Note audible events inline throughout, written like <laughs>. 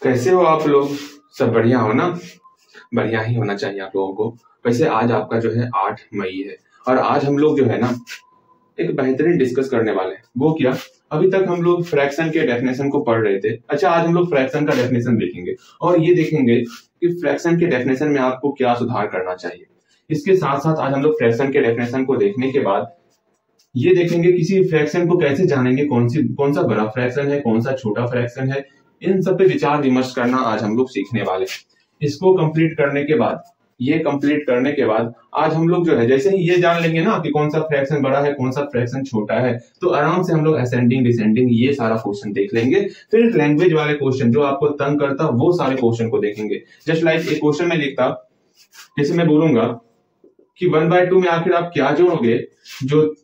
कैसे हो आप लोग? सब बढ़िया हो ना? बढ़िया ही होना चाहिए आप लोगों को। वैसे आज आपका जो है आठ मई है और आज हम लोग जो है ना, एक बेहतरीन डिस्कस करने वाले हैं। वो क्या? अभी तक हम लोग फ्रैक्शन के डेफिनेशन को पढ़ रहे थे। अच्छा आज हम लोग फ्रैक्शन का डेफिनेशन देखेंगे और ये देखेंगे कि फ्रैक्शन के डेफिनेशन में आपको क्या सुधार करना चाहिए। इसके साथ साथ आज हम लोग फ्रैक्शन के डेफिनेशन को देखने के बाद ये देखेंगे किसी फ्रैक्शन को कैसे जानेंगे कौन सी, कौन सा बड़ा फ्रैक्शन है, कौन सा छोटा फ्रैक्शन है इन सब पे विचार विमर्श करना आज हम लोग सीखने वाले इसको कंप्लीट करने के बाद, ये कंप्लीट करने के बाद आज हम लोग जो है, जैसे ही ये जान लेंगे ना कि कौन सा फ्रैक्शन बड़ा है, कौन सा फ्रैक्शन छोटा है तो आराम से हम लोग असेंडिंग डिसेंडिंग ये सारा क्वेश्चन देख लेंगे। फिर लैंग्वेज वाले क्वेश्चन जो आपको तंग करता, वो सारे क्वेश्चन को देखेंगे। जस्ट लाइक एक क्वेश्चन में लिखता जैसे मैं बोलूँगा कि वन बाय टू में आखिर आप क्या जोड़ोगे, जो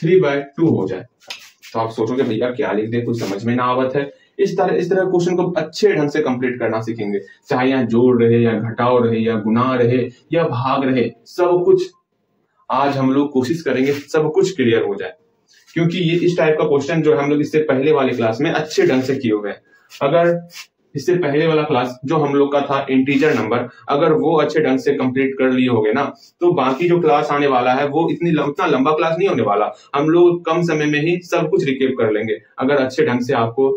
थ्री बाय टू हो जाए। तो आप सोचोगे, भैया, क्या लिख दे, कुछ समझ में ना आवत है। इस तरह इस तरह क्वेश्चन को अच्छे ढंग से कंप्लीट करना सीखेंगे। चाहे यहाँ जोड़ रहे, या घटाव रहे, या गुना रहे, या भाग रहे, सब कुछ आज हम लोग कोशिश करेंगे सब कुछ क्लियर हो जाए। क्योंकि ये इस टाइप का क्वेश्चन जो हम लोग इससे पहले वाले क्लास में अच्छे ढंग से किए हुए हैं। अगर इससे पहले वाला क्लास जो हम लोग का था इंटीजर नंबर अगर वो अच्छे ढंग से कंप्लीट कर लिए होगे ना तो बाकी जो क्लास आने वाला है, वो इतनी उतना लंबा क्लास नहीं होने वाला। हम लोग कम समय में ही सब कुछ रिकेव कर लेंगे। अगर अच्छे ढंग से आपको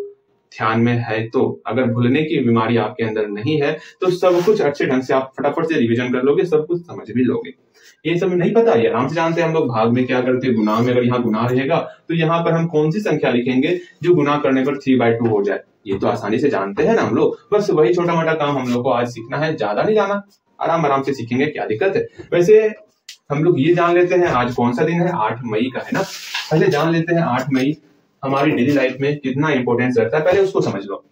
ध्यान में है तो अगर भूलने की बीमारी आपके अंदर नहीं है तो सब कुछ अच्छे ढंग से आप फटाफट से रिविजन कर लोगे, सब कुछ समझ भी लोगे। ये सब नहीं पता, ये आराम से जानते हैं हम लोग, भाग में क्या करते हैं गुना में अगर यहाँ गुना रहेगा तो यहाँ पर हम कौन सी संख्या लिखेंगे जो गुना करने पर थ्री बाय टू हो जाए? ये तो आसानी से जानते हैं ना हम लोग। बस वही छोटा मोटा काम हम लोग को आज सीखना है, ज़्यादा नहीं जाना। आराम आराम से सीखेंगे, क्या दिक्कत है? वैसे हम लोग ये जान लेते हैं, आज कौन सा दिन है? आठ मई का है ना? पहले जान लेते हैं आठ मई हमारी डेली लाइफ में कितना इंपॉर्टेंस रखता है, पहले उसको समझ लो।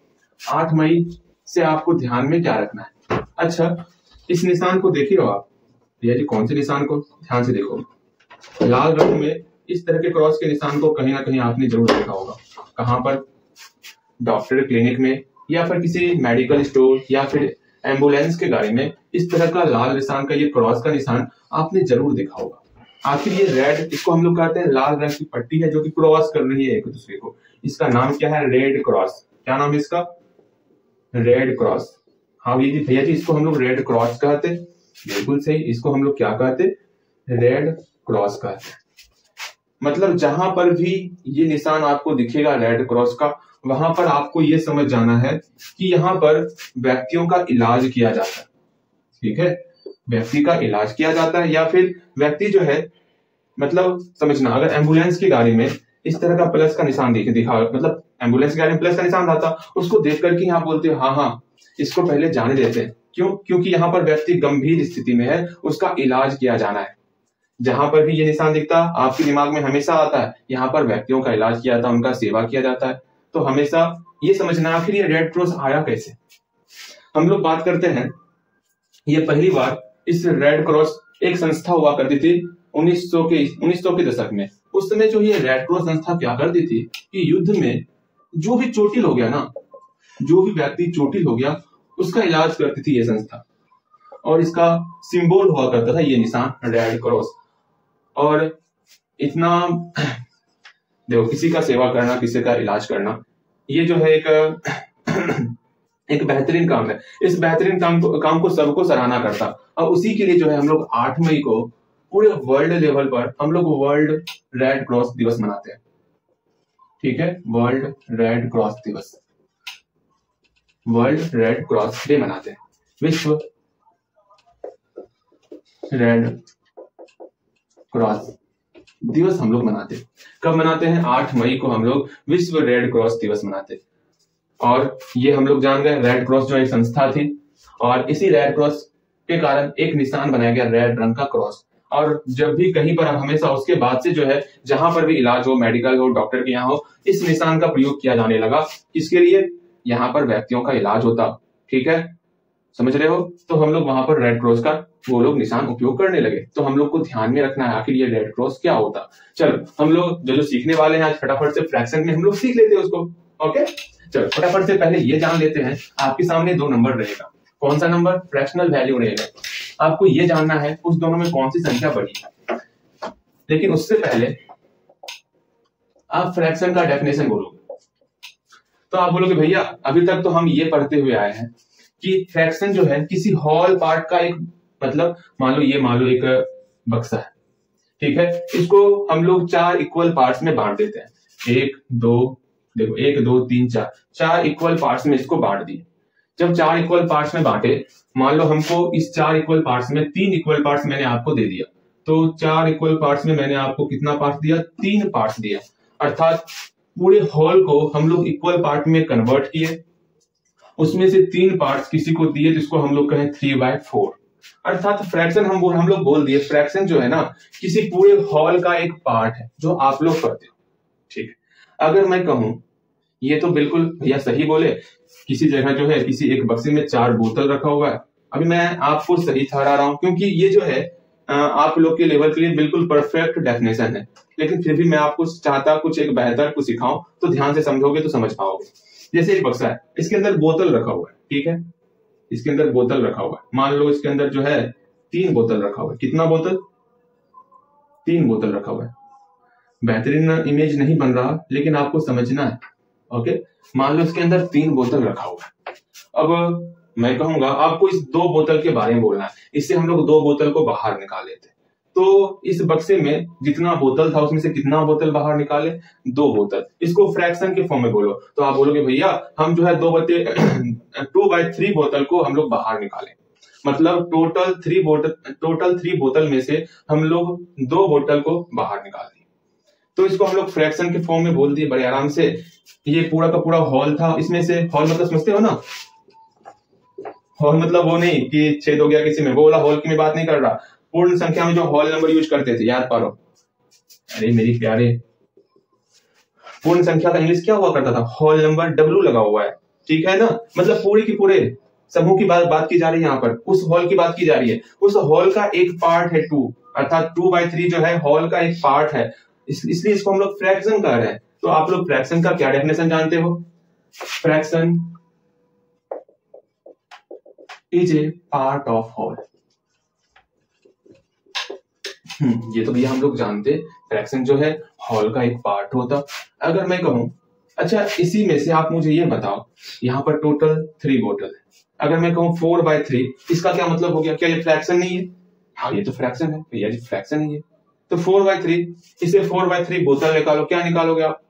आठ मई से आपको ध्यान में क्या रखना है? अच्छा इस निशान को देखिए आप। भैया जी, कौन से निशान को? ध्यान से देखो। लाल रंग में इस तरह के क्रॉस के निशान को कहीं ना कहीं आपने ज़रूर देखा होगा। कहाँ पर? डॉक्टर क्लिनिक में, या फिर किसी मेडिकल स्टोर या फिर एंबुलेंस के गाड़ी में, इस तरह का लाल निशान का ये क्रॉस का निशान आपने ज़रूर देखा होगा। आखिर ये रेड इसको हम लोग कहते हैं लाल रंग की पट्टी है जो कि क्रॉस कर रही है एक दूसरे को। इसका नाम क्या है? रेड क्रॉस क्या नाम है इसका? रेड क्रॉस हाँ ये जी भैया जी, इसको हम लोग रेड क्रॉस कहते बिल्कुल सही, इसको हम लोग क्या कहते रेड क्रॉस कहते मतलब जहाँ पर भी ये निशान आपको दिखेगा रेड क्रॉस का, वहाँ पर आपको ये समझ जाना है कि यहाँ पर व्यक्तियों का इलाज किया जाता है। ठीक है? व्यक्ति का इलाज किया जाता है या फिर व्यक्ति जो है मतलब समझना, अगर एंबुलेंस की गाड़ी में इस तरह का प्लस का निशान दिखे, दिखा मतलब एंबुलेंस की गाड़ी में प्लस का निशान आता उसको देख करके यहाँ बोलते हो हाँ हाँ इसको पहले जाने देते हैं। क्यों? क्योंकि यहाँ पर व्यक्ति गंभीर स्थिति में है, उसका इलाज किया जाना है। जहाँ पर भी ये निशान दिखता, आपके दिमाग में हमेशा आता है, यहाँ पर व्यक्तियों का इलाज किया जाता है उनका सेवा किया जाता है। तो हमेशा ये समझना, आखिर ये रेड क्रॉस आया कैसे? हम लोग बात करते हैं, ये पहली बार इस रेड क्रॉस एक संस्था हुआ करती थी 1900 के 1900 के दशक में। उस समय जो ये रेड क्रॉस संस्था क्या करती थी कि युद्ध में जो भी चोटिल हो गया ना, जो भी व्यक्ति चोटिल हो गया, उसका इलाज करती थी ये संस्था। और इसका सिंबल हुआ करता था ये निशान रेड क्रॉस और इतना, देखो, किसी का सेवा करना, किसी का इलाज करना, ये जो है एक एक बेहतरीन काम है। इस बेहतरीन काम को काम को सबको सराहना करता। और उसी के लिए जो है हम लोग आठ मई को पूरे वर्ल्ड लेवल पर हम लोग वर्ल्ड रेड क्रॉस दिवस मनाते हैं। ठीक है? वर्ल्ड रेड क्रॉस दिवस। वर्ल्ड रेड क्रॉस डे मनाते हैं। विश्व रेड क्रॉस दिवस हम लोग मनाते हैं। कब मनाते हैं? आठ मई को हम लोग विश्व रेड क्रॉस दिवस मनाते हैं। और ये हम लोग जान गए रेड क्रॉस जो एक संस्था थी, और इसी रेड क्रॉस के कारण एक निशान बनाया गया रेड रंग का क्रॉस और जब भी कहीं पर हमेशा उसके बाद से जो है, जहाँ पर भी इलाज हो मेडिकल हो डॉक्टर के यहाँ हो, इस निशान का प्रयोग किया जाने लगा। इसके लिए यहाँ पर व्यक्तियों का इलाज होता, ठीक है? समझ रहे हो? तो हम लोग वहाँ पर रेड क्रॉस का वो लोग निशान उपयोग करने लगे। तो हम लोग को ध्यान में रखना है आखिर ये रेड क्रॉस क्या होता। चलो, हम लोग जो जो सीखने वाले हैं आज फटाफट से फ्रैक्शन में हम लोग सीख लेते हैं उसको। ओके चलो, फटाफट से पहले ये जान लेते हैं, आपके सामने दो नंबर रहेगा। कौन सा नंबर फ्रैक्शनल वैल्यू रहेगा। आपको ये जानना है, उस दोनों में कौन सी संख्या बड़ी है। लेकिन उससे पहले, आप फ्रैक्शन का डेफिनेशन बोलोगे। तो आप बोलोगे, भैया, अभी तक तो हम ये पढ़ते हुए आए हैं कि फ्रैक्शन जो है, किसी हॉल पार्ट का एक मतलब मान लो ये, मान लो एक, बक्सा है। ठीक है? इसको हम लोग चार इक्वल पार्ट्स में बांट देते हैं। एक, दो देखो, एक, दो, तीन, चार चार इक्वल पार्ट्स में इसको बांट दिए। जब चार इक्वल पार्ट्स में बांटे, मान लो हमको इस चार इक्वल पार्ट्स में तीन इक्वल पार्ट्स मैंने आपको दे दिया। तो चार इक्वल पार्ट्स में मैंने आपको कितना पार्ट दिया? तीन पार्ट्स दिया। अर्थात पूरे हॉल को हम लोग इक्वल पार्ट में कन्वर्ट किए। उसमें से तीन पार्ट्स किसी को दिए जिसको हम लोग कहें थ्री बाय फोर अर्थात फ्रैक्शन हम हम लोग बोल दिए। फ्रैक्शन जो है ना, किसी पूरे हॉल का एक पार्ट है, जो आप लोग करते हो। ठीक है। अगर मैं कहूँ, ये तो बिल्कुल भैया सही बोले, किसी जगह जो है, किसी एक बक्से में चार बोतल रखा हुआ है। अभी मैं आपको सही ठहरा रहा हूँ, क्योंकि ये जो है आप लोग के लेवल के लिए बिल्कुल परफेक्ट डेफिनेशन है। लेकिन फिर भी मैं आपको चाहता कुछ एक बेहतर कुछ सिखाऊं तो ध्यान से समझोगे तो समझ पाओगे। जैसे एक बक्सा है, इसके अंदर बोतल रखा हुआ है, ठीक है? इसके अंदर बोतल रखा हुआ है। मान लो इसके अंदर जो है, तीन बोतल रखा हुआ है। कितना बोतल? तीन बोतल रखा हुआ है। बेहतरीन इमेज नहीं बन रहा, लेकिन आपको समझना है ओके मान लो इसके अंदर तीन बोतल रखा हुआ अब मैं कहूँगा, आपको इस दो बोतल के बारे में बोलना है। इससे हम लोग दो बोतल को बाहर निकाल लेते तो इस बक्से में जितना बोतल था, उसमें से कितना बोतल बाहर निकाले? दो बोतल। इसको फ्रैक्शन के फॉर्म में बोलो। तो आप बोलोगे, भैया, हम जो है दो बते टू बाई थ्री बोतल को हम लोग बाहर निकाले। मतलब टोटल थ्री बोतल टोटल थ्री बोतल में से हम लोग दो बोतल को बाहर निकाल तो इसको हम लोग फ्रैक्शन के फॉर्म में बोल दिए, बड़े आराम से। ये पूरा का पूरा हॉल था, इसमें से हॉल मतलब समझते हो ना? हॉल मतलब वो नहीं कि छेद हो गया किसी में, वो वाला हॉल की मैं बात नहीं कर रहा। पूर्ण संख्या में जो हॉल नंबर यूज़ करते थे, याद पारो। अरे मेरी प्यारे। पूर्ण संख्या का इंग्लिश क्या हुआ करता था? हॉल नंबर डब्ल्यू लगा हुआ है। ठीक है ना? मतलब पूरी की पूरे समूह की बात बात की जा रही है यहाँ पर। उस हॉल की बात की जा रही है। उस हॉल का एक पार्ट है टू अर्थात टू बाई थ्री जो है हॉल का एक पार्ट है। इस, इसलिए इसको हम लोग फ्रैक्शन कह रहे हैं। तो आप लोग फ्रैक्शन का क्या डेफिनेशन जानते हो? Fraction is a part of whole ये तो भैया हम लोग जानते फ्रैक्शन जो है हॉल का एक पार्ट होता। अगर मैं कहूँ अच्छा इसी में से आप मुझे ये बताओ यहाँ पर टोटल थ्री बोतल है। अगर मैं कहूँ फोर बाय थ्री इसका क्या मतलब हो गया? क्या ये फ्रैक्शन नहीं है? हाँ ये तो फ्रैक्शन है। भैया जी फ्रैक्शन ही है। तो फोर बाय थ्री इसे फोर बाय थ्री बोतल निकालो। क्या निकालोगे आप?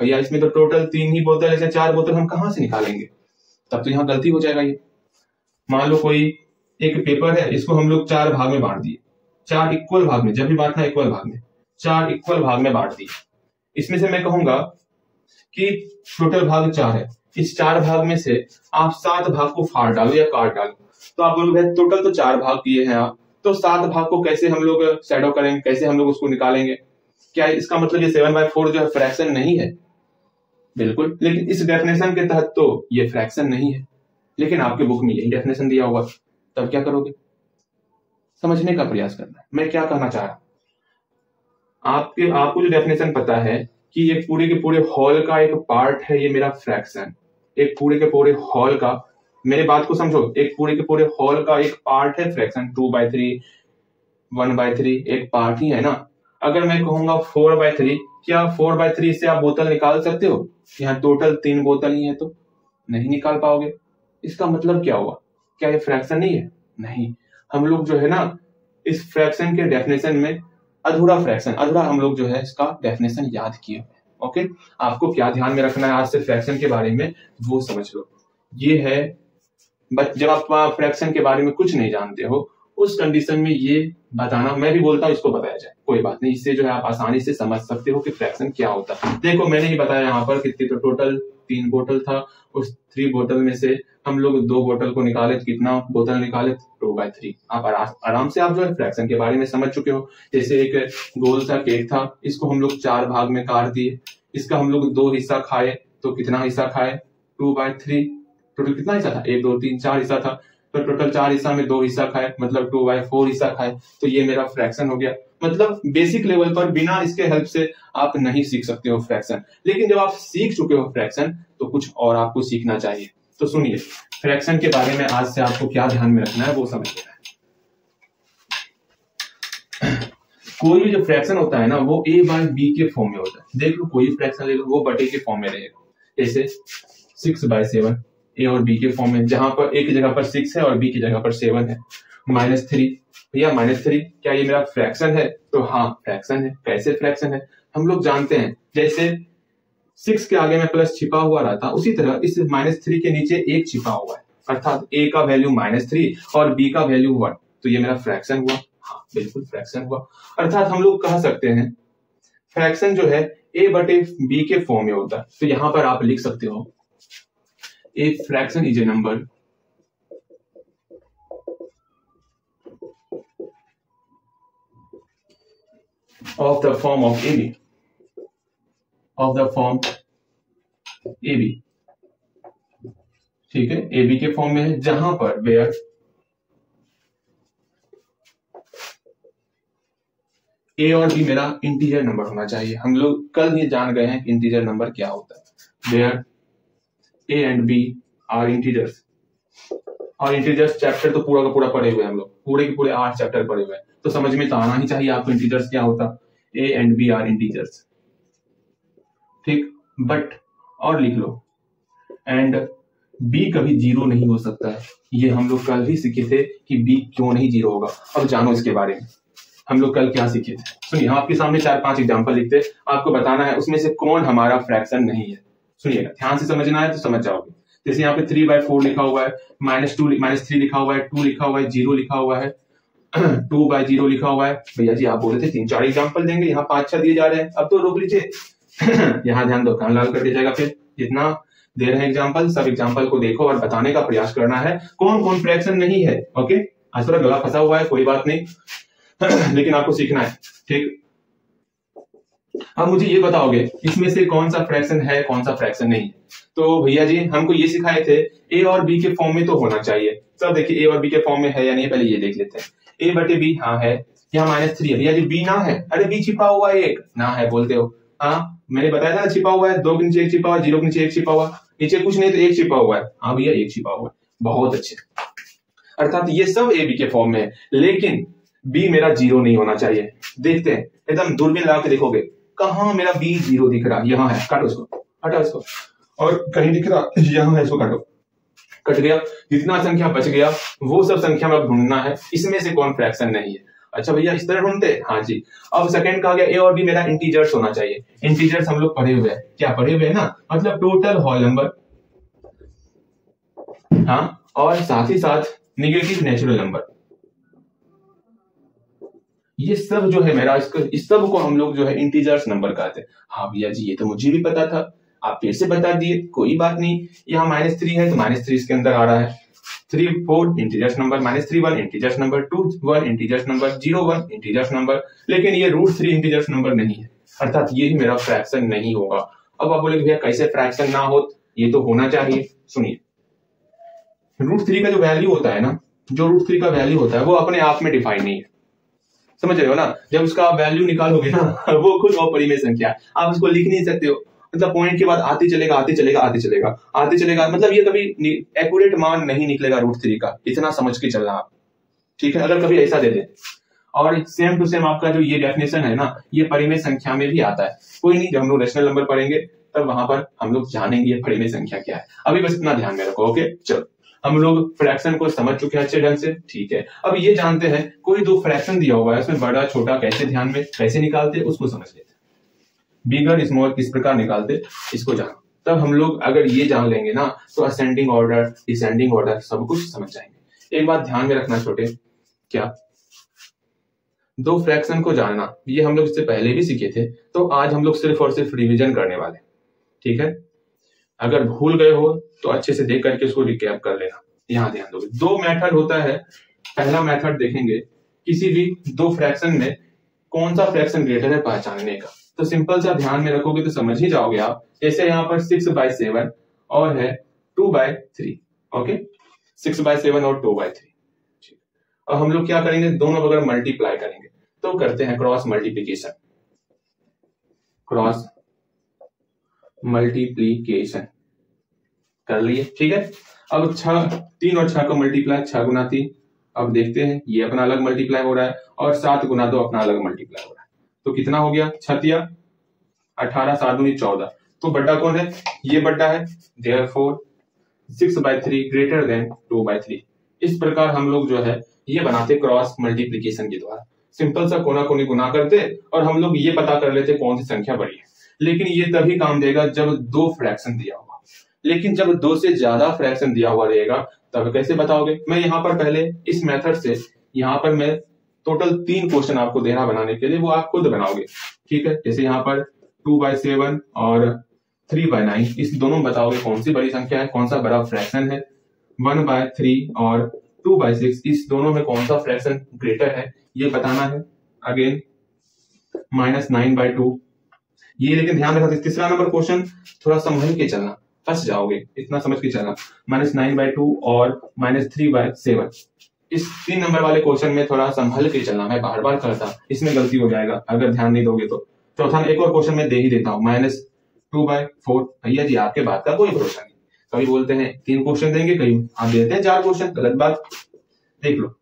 भैया, इसमें तो टोटल तीन ही बोतल ऐसे चार बोतल हम कहाँ से निकालेंगे? तब तो यहाँ गलती हो जाएगा ये। मान लो कोई एक पेपर है, इसको हम लोग चार भाग में बांट दिए। चार इक्वल भाग में, जब भी बांटना इक्वल भाग में। चार इक्वल भाग में बांट दिए। इसमें से मैं कहूँगा कि टोटल भाग चार है। इस चार भाग में से आप सात भाग को फाड़ डालो या काट डालो। तो आप बोलोगे टोटल तो चार भाग किए हैं आप। तो सात भाग को कैसे हम लोग सेडो करेंगे? कैसे हम लोग उसको निकालेंगे? क्या इसका मतलब ये सेवन बाय फोर जो है फ्रैक्शन नहीं है? बिल्कुल। लेकिन इस डेफिनेशन के तहत तो ये फ्रैक्शन नहीं है। लेकिन आपके बुक में यही डेफिनेशन दिया हुआ तब क्या करोगे? समझने का प्रयास करना है। मैं क्या कहना चाह रहा हूँ? आपके, आपको जो डेफिनेशन पता है कि ये पूरे के पूरे हॉल का एक पार्ट है, ये मेरा फ्रैक्शन एक पूरे के पूरे हॉल का मेरे बात को समझो, एक पूरे के पूरे हॉल का एक पार्ट है fraction two by three one by three एक पार्ट ही है ना? अगर मैं कहूँगा फोर बाय थ्री क्या फोर बाय थ्री से आप बोतल निकाल सकते हो? यहाँ टोटल तीन बोतल ही है तो नहीं निकाल पाओगे। इसका मतलब क्या हुआ? क्या ये फ्रैक्शन नहीं है? नहीं। हम लोग जो है ना, इस फ्रैक्शन के डेफिनेशन में अधूरा फ्रैक्शन अधूरा हम लोग जो है इसका डेफिनेशन याद किए हुए ओके आपको क्या ध्यान में रखना है आज से फ्रैक्शन के बारे में, वो समझ लो। ये है जब आप फ्रैक्शन के बारे में कुछ नहीं जानते हो, उस कंडीशन में ये बताना, मैं भी बोलता हूँ, इसको बताया जाए। कोई बात नहीं, इससे जो है आप आसानी से समझ सकते हो कि फ्रैक्शन क्या होता है। देखो, मैंने ही बताया यहाँ पर कितनी तो टोटल तीन बोतल था, उस थ्री बोतल में से हम लोग दो बोतल को निकाले, कितना बोतल निकाले टू बाय थ्री आप आराम से आप जो है फ्रैक्शन के बारे में समझ चुके हो। जैसे एक गोल सा केक था, इसको हम लोग चार भाग में काट दिए। इसका हम लोग दो हिस्सा खाए तो कितना हिस्सा खाए? टू बाय थ्री टोटल कितना हिस्सा था? एक, दो, तीन, चार हिस्सा था। तो टोटल चार हिस्सा में दो हिस्सा खाए मतलब टू बाय फोर हिस्सा खाए तो ये मेरा फ्रैक्शन हो गया। मतलब बेसिक लेवल पर बिना इसके हेल्प से आप नहीं सीख सकते हो फ्रैक्शन लेकिन जब आप सीख चुके हो फ्रैक्शन तो कुछ और आपको सीखना चाहिए। तो सुनिए फ्रैक्शन के बारे में आज से आपको क्या ध्यान में रखना है, वो समझ लेना है। कोई भी जो फ्रैक्शन होता है ना, वो ए बाय बी के फॉर्म में होता है। देख लो, कोई फ्रैक्शन ले लो, वो बटे के फॉर्म में रहेगा। जैसे सिक्स बाय सेवन ए और बी के फॉर्म में जहाँ पर ए की जगह पर सिक्स है और बी की जगह पर सेवन है। माइनस थ्री भैया माइनस थ्री क्या ये मेरा फ्रैक्शन है? तो हाँ फ्रैक्शन है कैसे फ्रैक्शन है। हम लोग जानते हैं, जैसे सिक्स के आगे में प्लस छिपा हुआ रहता, उसी तरह इस माइनस थ्री के नीचे एक छिपा हुआ है। अर्थात ए का वैल्यू माइनस थ्री और बी का वैल्यू वन तो ये मेरा फ्रैक्शन हुआ। हाँ बिल्कुल फ्रैक्शन हुआ। अर्थात हम लोग कह सकते हैं फ्रैक्शन जो है ए बटे बी के फॉर्म में होता है। तो यहाँ पर आप लिख सकते हो a fraction is a number of the form of AB of the form AB ठीक है? AB के फॉर्म में है, जहाँ पर वेयर ए और बी मेरा इंटीजर नंबर होना चाहिए। हम लोग कल ये जान गए हैं कि इंटीजर नंबर क्या होता है। Where A and B are integers और इंटीजर्स चैप्टर तो पूरा का पूरा पढ़े हुए हम लोग। पूरे के पूरे आठ चैप्टर पढ़े हुए हैं। तो समझ में तो आना ही चाहिए आपको इंटीजर्स क्या होता। A and B are integers ठीक? बट और लिख लो। एंड बी कभी ज़ीरो नहीं हो सकता है। ये हम लोग कल ही सीखे थे कि बी क्यों नहीं ज़ीरो होगा। अब जानो इसके बारे में। हम लोग कल क्या सीखे थे? सुनिए हम आपके सामने चार पाँच एग्ज़ाम्पल लिखते आपको बताना है, उसमें से कौन हमारा फ्रैक्शन नहीं है? सुनिएगा ध्यान से समझना है तो समझ जाओगे। जैसे यहाँ पे थ्री बाय फोर लिखा हुआ है माइनस टू माइनस थ्री लिखा हुआ है टू लिखा हुआ है ज़ीरो लिखा हुआ है टू बाय ज़ीरो लिखा हुआ है। भैया जी, आप बोले थे तीन चार एग्ज़ाम्पल देंगे, यहाँ पाँच छह दिए जा रहे हैं। अब तो रोक लीजिए। <clears throat> यहाँ ध्यान दो कान लाल कर दिया जाएगा फिर। जितना दे रहे हैं एग्ज़ाम्पल सब एग्ज़ाम्पल को देखो और बताने का प्रयास करना है। कौन कौन फ्रैक्शन नहीं है ओके आज थोड़ा गला फंसा हुआ है, कोई बात नहीं। <clears throat> लेकिन आपको सीखना है, ठीक? अब मुझे ये बताओगे, इसमें से कौन सा फ्रैक्शन है, कौन सा फ्रैक्शन नहीं? है तो भैया जी, हमको ये सिखाए थे ए और बी के फॉर्म में तो होना चाहिए। सब देखिए ए और बी के फॉर्म में है या नहीं, पहले ये देख लेते हैं। ए बटे बी हाँ है, यहाँ माइनस थ्री है। भैया जी बी ना है? अरे बी छिपा हुआ है एक। ना है, बोलते हो। हाँ मैंने बताया था छिपा हुआ है, दो के नीचे एक छिपा हुआ, ज़ीरो के नीचे एक छिपा हुआ। नीचे कुछ नहीं तो एक छिपा हुआ है। हाँ भैया, एक छिपा हुआ है। बहुत अच्छे। अर्थात ये सब ए बी के फॉर्म में है। लेकिन बी मेरा ज़ीरो नहीं होना चाहिए। देखते हैं, एकदम दूरबीन लगा के देखोगे। कहा मेरा बी ज़ीरो दिख रहा? यहाँ है। काटो इसको। हटाओ इसको। और कहीं दिख रहा? यहाँ है इसको काटो। कट गया। जितना संख्या बच गया, वो सब संख्या में ढूंढना है। इसमें से कौन फ्रैक्शन नहीं है? अच्छा भैया, इस तरह ढूंढते? हाँ जी। अब सेकंड कहा गया ए और बी मेरा इंटीजर्स होना चाहिए। इंटीजर्स हम लोग पढ़े हुए हैं। क्या पढ़े हुए हैं ना? मतलब टोटल हॉल नंबर हाँ? और साथ ही साथ निगेटिव नेचुरल नंबर ये सब जो है मेरा, इसको, इस सबको हम लोग जो है इंटीजर्स नंबर कहते हैं। हाँ भैया जी, ये तो मुझे भी पता था। आप फिर से बता दिए, कोई बात नहीं। यहाँ माइनस थ्री है तो माइनस थ्री इसके अंदर आ रहा है। Three four integers number minus three one integers number two one integers number zero one integers number लेकिन ये रूट थ्री इंटीजर्स नंबर नहीं है। अर्थात ये ही मेरा फ्रैक्शन नहीं होगा। अब आप बोले भैया कैसे फ्रैक्शन ना हो, ये तो होना चाहिए। सुनिए। रूट थ्री का जो वैल्यू होता है ना, जो रूट थ्री का वैल्यू होता है, वो अपने आप में डिफाइन नहीं है। समझ रहे हो ना? जब उसका वैल्यू निकालोगे ना, <laughs> वो खुद अपरिमेय संख्या है। आप उसको लिख नहीं सकते हो। मतलब पॉइंट के बाद आते चलेगा आते चलेगा आते चलेगा। आते चलेगा मतलब ये कभी एक्यूरेट मान नहीं निकलेगा रूट थ्री का। इतना समझ के चलना आप। ठीक है? अगर कभी ऐसा दे दे। और सेम टू सेम आपका जो ये डेफिनेशन है ना, ये परिमेय संख्या में भी आता है। कोई नहीं, जब हम लोग रेशनल नंबर पढ़ेंगे, तब वहाँ पर हम लोग जानेंगे परिमेय संख्या क्या है। अभी बस इतना ध्यान में रखो ओके चलो। हम लोग फ्रैक्शन को समझ चुके हैं अच्छे ढंग से, ठीक है? अब ये जानते हैं, कोई दो फ्रैक्शन दिया हुआ है, उसमें बड़ा, छोटा, कैसे ध्यान में, कैसे निकालते उसको समझ लेते बिगर स्मॉल किस प्रकार निकालते इसको जानो। तब हम लोग अगर ये जान लेंगे ना तो असेंडिंग ऑर्डर डिसेंडिंग ऑर्डर सब कुछ समझ जाएँगे। एक बात ध्यान में रखना छोटे, क्या? दो फ्रैक्शन को जानना, ये हम लोग इससे पहले भी सीखे थे तो आज हम लोग सिर्फ़ और सिर्फ़ रिविजन करने वाले ठीक है? अगर भूल गए हो तो अच्छे से देख करके उसको रिकैप कर लेना। यहाँ ध्यान दोगे। दो मेथड होता है। पहला मेथड देखेंगे। किसी भी दो फ्रैक्शन में कौन सा फ्रैक्शन ग्रेटर है पहचानने का। तो सिंपल सा ध्यान में रखोगे तो समझ ही जाओगे आप। जैसे यहाँ पर सिक्स बाय सेवन और है two by three okay six by seven और टू बाय थ्री और हम लोग क्या करेंगे? दोनों अगर मल्टीप्लाई करेंगे तो करते हैं क्रॉस मल्टीप्लीकेशन क्रॉस मल्टीप्लीकेशन कर लिए, ठीक है? अब छ तीन और छह का मल्टीप्लाई छह गुना तीन। अब देखते हैं, ये अपना अलग मल्टीप्लाई हो रहा है और सात गुना दो अपना अलग मल्टीप्लाई हो रहा है। तो कितना हो गया? छतिया, अठारह, सात दूनी चौदह। तो बड्डा कौन है? ये बड्डा है। Therefore six by three greater than two by three इस प्रकार हम लोग जो है, ये बनाते क्रॉस मल्टीप्लीकेशन के द्वारा। सिंपल सा कोना कोनी गुना करते और हम लोग ये पता कर लेते कौन सी संख्या बड़ी है। लेकिन ये तभी काम देगा जब दो फ्रैक्शन दिया होगा। लेकिन जब दो से ज़्यादा फ्रैक्शन दिया हुआ रहेगा, तब कैसे बताओगे? मैं यहाँ पर पहले इस मेथड से, यहाँ पर मैं टोटल तीन क्वेश्चन आपको दे रहा बनाने के लिए, वो आप खुद बनाओगे। ठीक है? जैसे यहाँ पर टू बाय सेवन और थ्री बाय नाइन इस दोनों में बताओगे कौन सी बड़ी संख्या है, कौन सा बड़ा फ्रैक्शन है। वन बाय थ्री और टू बाय सिक्स इस दोनों में कौन सा फ्रैक्शन ग्रेटर है, ये बताना है। Again minus nine by two ये लेकिन ध्यान रखना तीसरा नंबर क्वेश्चन थोड़ा संभल के चलना। फंस जाओगे, इतना समझ के चलना। माइनस नाइन बाय टू और माइनस थ्री बाय सेवन इस तीन नंबर वाले क्वेश्चन में थोड़ा संभल के चलना, मैं बार बार करता, इसमें गलती हो जाएगा, अगर ध्यान नहीं दोगे तो। चौथा, एक और क्वेश्चन मैं दे ही देता हूँ माइनस टू बाय फोर भैया जी, आपके बात का कोई भरोसा नहीं। कभी बोलते हैं, तीन क्वेश्चन देंगे कहीं, आप देते हैं चार क्वेश्चन गलत बात। देख लो,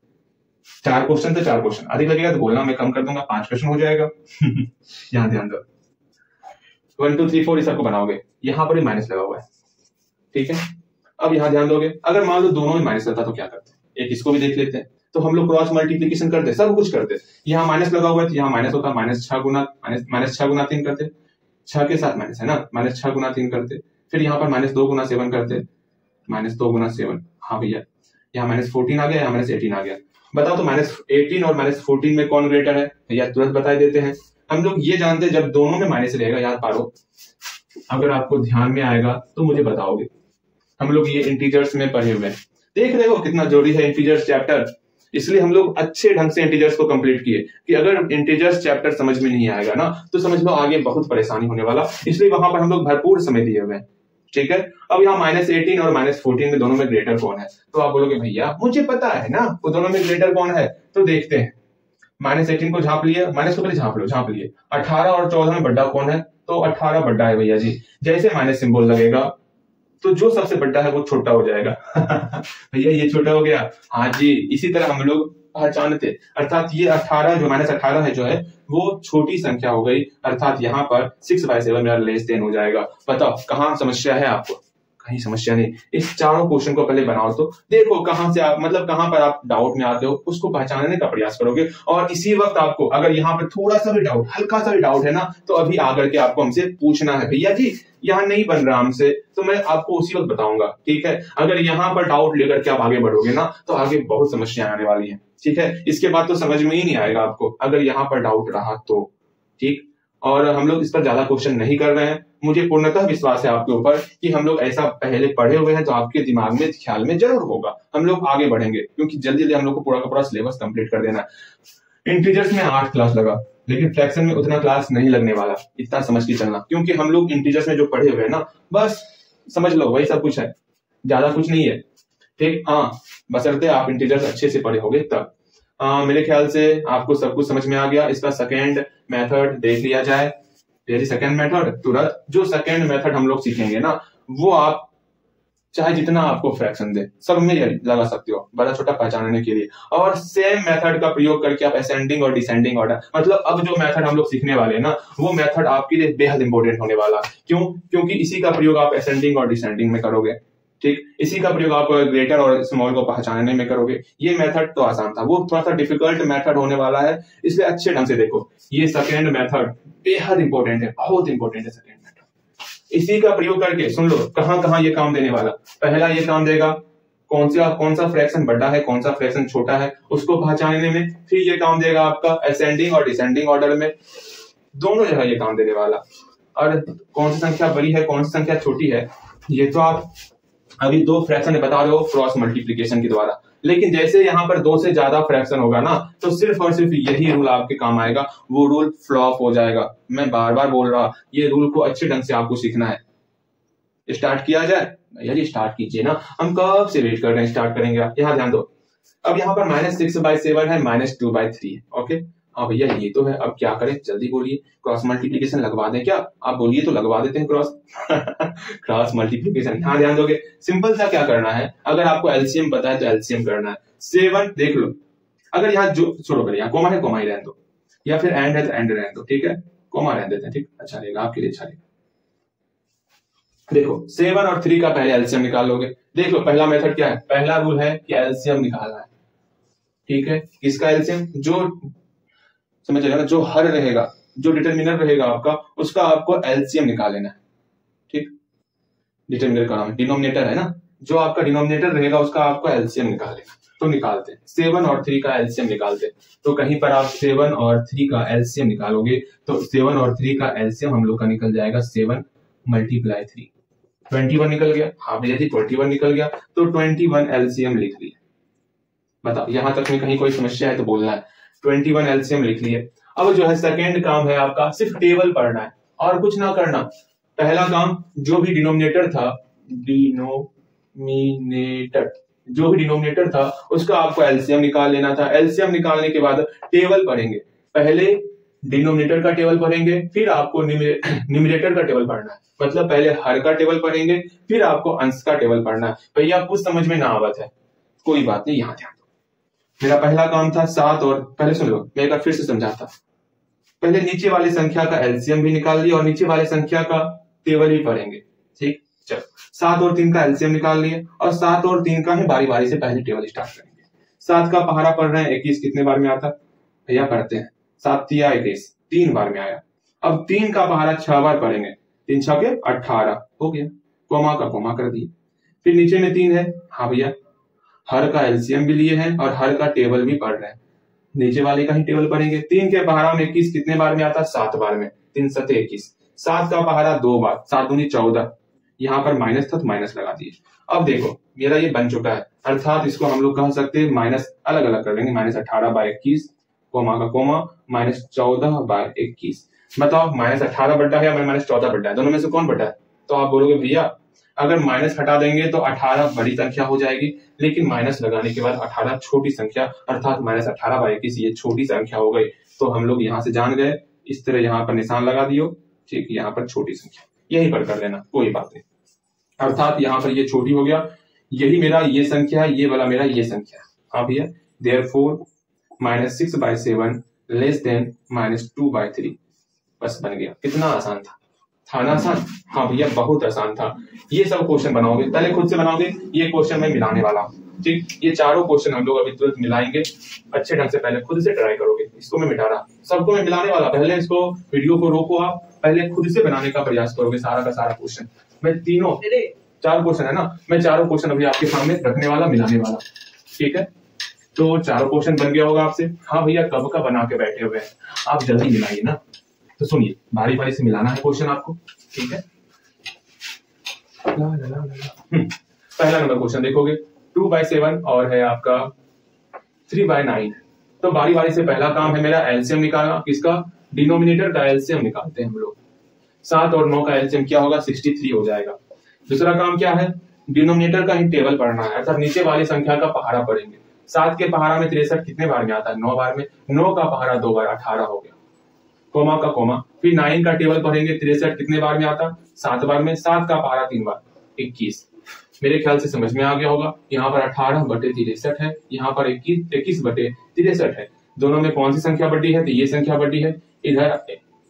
चार क्वेश्चन तो चार क्वेश्चन अधिक लगेगा तो बोलना, मैं कम कर दूँगा, पाँच क्वेश्चन हो जाएगा। <laughs> यहाँ ध्यान दो। वन टू थ्री फोर इस सबको बनाओगे। यहाँ पर भी माइनस लगा हुआ है। ठीक है? अब यहाँ ध्यान दोगे, अगर मान लो दोनों में माइनस रहता तो क्या करते एक इसको भी देख लेते हैं। तो हम लोग क्रॉस मल्टीप्लीकेशन करते सब कुछ करते यहाँ माइनस लगा हुआ है तो यहाँ माइनस होता माइनस छह गुना माइनस छह गुना तीन करते छह के साथ माइनस है ना? माइनस छह गुना तीन करते फिर यहाँ पर माइनस दो गुना सेवन करते माइनस दो गुना सेवन हाँ भैया। यहाँ माइनस फोर्टीन आ गया, यहाँ माइनस एटीन आ गया। बताओ तो माइनस एटीन और माइनस फोर्टीन में कौन ग्रेटर है? भैया तुरंत बता देते हैं। हम लोग ये जानते हैं, जब दोनों में माइनस रहेगा, याद पारो अगर आपको ध्यान में आएगा तो मुझे बताओगे। हम लोग ये इंटीजर्स में पढ़े हुए हैं। देख रहे हो कितना ज़रूरी है इंटीजर्स चैप्टर इसलिए हम लोग अच्छे ढंग से इंटीजर्स को कंप्लीट किए कि अगर इंटीजर्स चैप्टर समझ में नहीं आएगा ना तो समझ लो आगे बहुत परेशानी होने वाला। इसलिए वहाँ पर हम लोग भरपूर समय दिए हुए हैं। ठीक है? अब यहाँ माइनस एटीन और माइनस फोर्टीन में दोनों में ग्रेटर कौन है? तो आप बोलोगे, भैया, मुझे पता है ना, वो दोनों में ग्रेटर कौन है? तो देखते हैं। माइनस एटीन को झांप लिए माइनस को पहले झांप लो, झांप लिए। अठारह और चौदह में बड्डा कौन है? तो अठारह बड्डा है भैया जी। जैसे माइनस सिंबल लगेगा तो जो सबसे बड़ा है वो छोटा हो जाएगा। <laughs> भैया, ये छोटा हो गया। हाँ जी, इसी तरह हम लोग पहचानते। अर्थात ये अठारह, जो माइनस अठारह है जो है, वो छोटी संख्या हो गई। अर्थात यहाँ पर सिक्स बाय सेवन मेरा लेस देन हो जाएगा। बताओ, कहाँ समस्या है आपको? कहीं समस्या नहीं। इस चारों क्वेश्चन को पहले बनाओ तो। देखो कहाँ से आप मतलब कहाँ पर आप डाउट में आते हो, उसको पहचानने का प्रयास करोगे। और इसी वक्त आपको, अगर यहाँ पर थोड़ा सा भी डाउट हल्का सा भी डाउट है ना तो अभी आकर के आपको हमसे पूछना है, भैया जी, यहाँ नहीं बन रहा हमसे। तो मैं आपको उसी वक्त बताऊँगा, ठीक है? अगर यहाँ पर डाउट लेकर के आप आगे बढ़ोगे ना तो आगे बहुत समस्या आने वाली है, ठीक है? इसके बाद तो समझ में ही नहीं आएगा आपको, अगर यहाँ पर डाउट रहा तो ठीक? और हम लोग इस पर ज़्यादा क्वेश्चन नहीं कर रहे हैं। मुझे पूर्णतः विश्वास है आपके ऊपर कि हम लोग ऐसा पहले पढ़े हुए हैं तो आपके दिमाग में ख्याल में ज़रूर होगा। हम लोग आगे बढ़ेंगे क्योंकि जल्दी जल्दी हम लोग को पूरा का पूरा सिलेबस कंप्लीट कर देना है। इंटीजर्स में आठ क्लास लगा लेकिन फ्रैक्शन में उतना क्लास नहीं लगने वाला। इतना समझ के चलना। क्योंकि हम लोग इंटीजर्स में जो पढ़े हुए हैं ना बस समझ लो वही सब कुछ है। ज़्यादा कुछ नहीं है। ठीक? हाँ बसरते आप इंटीजर्स अच्छे से पढ़े होगे तब। आ, मेरे ख्याल से आपको सब कुछ समझ में आ गया। इसका सेकेंड मेथड देख लिया जाए यदि सेकेंड मेथड तुरंत जो सेकेंड मेथड हम लोग सीखेंगे ना, वो आप चाहे जितना आपको फ्रैक्शन दे, सब में लगा सकते हो, बड़ा छोटा पहचानने के लिए। और सेम मेथड का प्रयोग करके आप असेंडिंग और डिसेंडिंग ऑर्डर मतलब अब जो मेथड हम लोग सीखने वाले हैं ना, वो मेथड आपके लिए बेहद इंपॉर्टेंट होने वाला। क्यों? क्योंकि इसी का प्रयोग आप असेंडिंग और डिसेंडिंग में करोगे। ठीक? इसी का प्रयोग आप ग्रेटर और स्मॉल को पहचानने में करोगे। ये मेथड तो आसान था। वो थोड़ा सा डिफ़िकल्ट मेथड होने वाला है, इसलिए अच्छे ढंग से देखो। ये सेकेंड मेथड बेहद इंपॉर्टेंट है, बहुत इंपॉर्टेंट है सेकेंड मेथड इसी का प्रयोग करके, सुन लो कहाँ कहाँ ये काम देने वाला। पहला ये काम देगा कौन सा कौन सा फ्रैक्शन बड़ा है कौन सा फ्रैक्शन छोटा है, उसको पहचानने में, फिर ये काम देगा आपका असेंडिंग और डिसेंडिंग ऑर्डर में। दोनों जगह ये काम देने वाला। और कौन सी संख्या बड़ी है, कौन सी संख्या छोटी है, ये तो आप अभी दो फ्रैक्शन बता रहे हो क्रॉस मल्टीप्लीकेशन के द्वारा। लेकिन जैसे यहाँ पर दो से ज़्यादा फ्रैक्शन होगा ना तो सिर्फ़ और सिर्फ़ यही रूल आपके काम आएगा। वो रूल फ्लॉप हो जाएगा। मैं बार बार बोल रहा, ये रूल को अच्छे ढंग से आपको सीखना है। स्टार्ट किया जाए? यार स्टार्ट कीजिए ना। हम कब से वेट कर रहे हैं? स्टार्ट करेंगे यहाँ ध्यान दो। अब यहाँ पर माइनस सिक्स बाय सेवन है minus two by three okay हाँ भैया, ये तो है, अब क्या करें? जल्दी बोलिए। क्रॉस मल्टीप्लीकेशन लगवा दें क्या? आप बोलिए तो लगवा देते हैं क्रॉस क्रॉस मल्टीप्लीकेशन यहाँ ध्यान दोगे? सिंपल सा क्या करना है? अगर आपको एलसीएम पता है तो एलसीएम करना है। सेवन देख लो। अगर यहाँ जो, छोड़ो कर कोमा है कोमा ही रहने दो। या फिर एंड है तो एंड रहने दो, ठीक है? कोमा रहने देते हैं, ठीक? अच्छा रहेगा, आपके लिए अच्छा रहेगा। देखो सेवन और थ्री का पहले एल्सियम निकाल लोगे देख लो, पहला मेथड क्या है? पहला रूल है कि एल्सियम निकालना है। ठीक है? किसका एल्सियम जो समझ ना? जो हर रहेगा, जो डिटर्मिनर रहेगा आपका, उसका आपको एल्सियम निकाल लेना है। ठीक? डिटर्मिनर का नाम डिनोमिनेटर है ना? जो आपका डिनोमिनेटर रहेगा, उसका आपको एल्सियम निकाल लेना तो निकालते हैं। सेवन और थ्री का एल्सियम निकालते हैं। तो कहीं पर आप सेवन और थ्री का एल्सियम निकालोगे तो सेवन और थ्री का एल्सियम हम लोग का निकल जाएगा seven multiply three twenty one निकल गया। हाँ भैया जी ट्वेंटी वन निकल गया। तो ट्वेंटी वन एलसीएम लिख लिया बताओ, यहाँ तक में कहीं कोई समस्या है तो बोलना है। ट्वेंटी वन एलसीएम लिख लिए। अब जो है सेकेंड काम है आपका, सिर्फ़ टेबल पढ़ना है और कुछ ना करना। पहला काम, जो भी डिनोमिनेटर था डिनोमिनेटर जो भी डिनोमिनेटर था, उसका आपको एलसीएम निकाल लेना था। एलसीएम निकालने के बाद टेबल पढ़ेंगे। पहले डिनोमिनेटर का टेबल पढ़ेंगे, फिर आपको न्यूमिनेटर का टेबल पढ़ना है। मतलब पहले हर का टेबल पढ़ेंगे, फिर आपको अंश का टेबल पढ़ना है। भैया, कुछ समझ में ना आवत है कोई बात नहीं, यहाँ ध्यान मेरा पहला काम था सात और पहले सुन लो, मैं एक बार फिर से समझाता पहले नीचे वाली संख्या का एलसीएम भी निकाल लिया और नीचे वाली संख्या का टेबल भी पढ़ेंगे। ठीक? चलो, सात और तीन का एलसीएम निकाल लिए और सात और तीन का ही बारी बारी से पहले टेबल स्टार्ट करेंगे। सात का पहाड़ा पढ़ रहे हैं, इक्कीस कितने बार में आता? भैया पढ़ते हैं। सात इक्कीस, तीन बार में आया। अब तीन का पहाड़ा छह बार पढ़ेंगे। तीन छह के अट्ठारह हो गया। कोमा का कोमा कर दिए फिर नीचे में तीन है। हाँ भैया हर का एलसीएम भी लिए हैं और हर का टेबल भी पढ़ रहे हैं। नीचे वाले का ही टेबल पढ़ेंगे। तीन के पहाड़ा में इक्कीस, कितने बार में आता है? सात बार में। तीन सत इक्कीस। सात का पहाड़ा दो बार। सात दूनी चौदह। यहाँ पर माइनस था तो माइनस लगा दिए। अब देखो, मेरा ये बन चुका है। अर्थात इसको हम लोग कह सकते हैं माइनस अलग अलग कर लेंगे। माइनस अठारह बाय इक्कीस, कोमा का कोमा माइनस चौदह बाय इक्कीस। बताओ माइनस अठारह बड्डा है या माइनस चौदह बड्डा है? दोनों में से कौन बड्डा है? तो आप बोलोगे, भैया अगर माइनस हटा देंगे तो अठारह बड़ी संख्या हो जाएगी, लेकिन माइनस लगाने के बाद अठारह छोटी संख्या, अर्थात माइनस अठारह बाई इक्कीस ये छोटी संख्या हो गई तो हम लोग यहाँ से जान गए, इस तरह यहाँ पर निशान लगा दियो, ठीक, यहाँ पर छोटी संख्या, यही पर कर लेना, कोई बात नहीं। अर्थात यहाँ पर ये छोटी हो गया, यही मेरा ये संख्या है, ये वाला मेरा ये संख्या हाँ। भैया therefore minus six by seven less than minus two by three बस बन गया, कितना आसान था। था। ना आसान हाँ भैया बहुत आसान था। ये सब क्वेश्चन बनाओगे पहले खुद से बनाओगे ये क्वेश्चन मैं मिलाने वाला हूँ। ठीक? ये चारों क्वेश्चन हम लोग अभी तुरंत मिलाएँगे। अच्छे ढंग से पहले खुद से ट्राई करोगे। इसको मैं मिटा रहा सबको मैं मिलाने वाला पहले इसको वीडियो को रोको आप। पहले खुद से बनाने का प्रयास करोगे सारा का सारा क्वेश्चन मैं तीनों चार क्वेश्चन है ना? मैं चारों क्वेश्चन अभी आपके सामने रखने वाला मिलाने वाला ठीक है? तो चारों क्वेश्चन बन गया होगा आपसे। हाँ भैया कब का बना के बैठे हुए हैं? आप जल्दी मिलाइए ना। तो सुनिए बारी बारी से मिलाना है क्वेश्चन आपको ठीक है? हम्म, पहला नंबर क्वेश्चन देखोगे टू बाई सेवन और है आपका थ्री बाय नाइन तो बारी बारी से पहला काम है मेरा एल्सियम निकालना किसका? डिनोमिनेटर का एल्सियम निकालते हैं हम लोग। सात और नौ का एल्सियम क्या होगा? सिक्सटी थ्री हो जाएगा। दूसरा काम क्या है? डिनोमिनेटर का ही टेबल पढ़ना है अर्थात नीचे वाली संख्या का पहाड़ा पढ़ेंगे। सात के पहाड़ा में तिरसठ कितने बार में आता है? नौ बार में। नौ का पहाड़ा दो बार अठारह हो गया। कोमा का कोमा। फिर नाइन का टेबल पढ़ेंगे, तिरसठ कितने बार में आता? सात बार में, सात का पहाड़ा तीन बार। इक्कीस। मेरे ख्याल से समझ में आ गया होगा, यहाँ पर अठारह बटे तिरसठ है, यहाँ पर इक्कीस इक्कीस बटे तिरसठ है। दोनों में कौन सी संख्या बड़ी है? तो ये संख्या बड़ी है। इधर,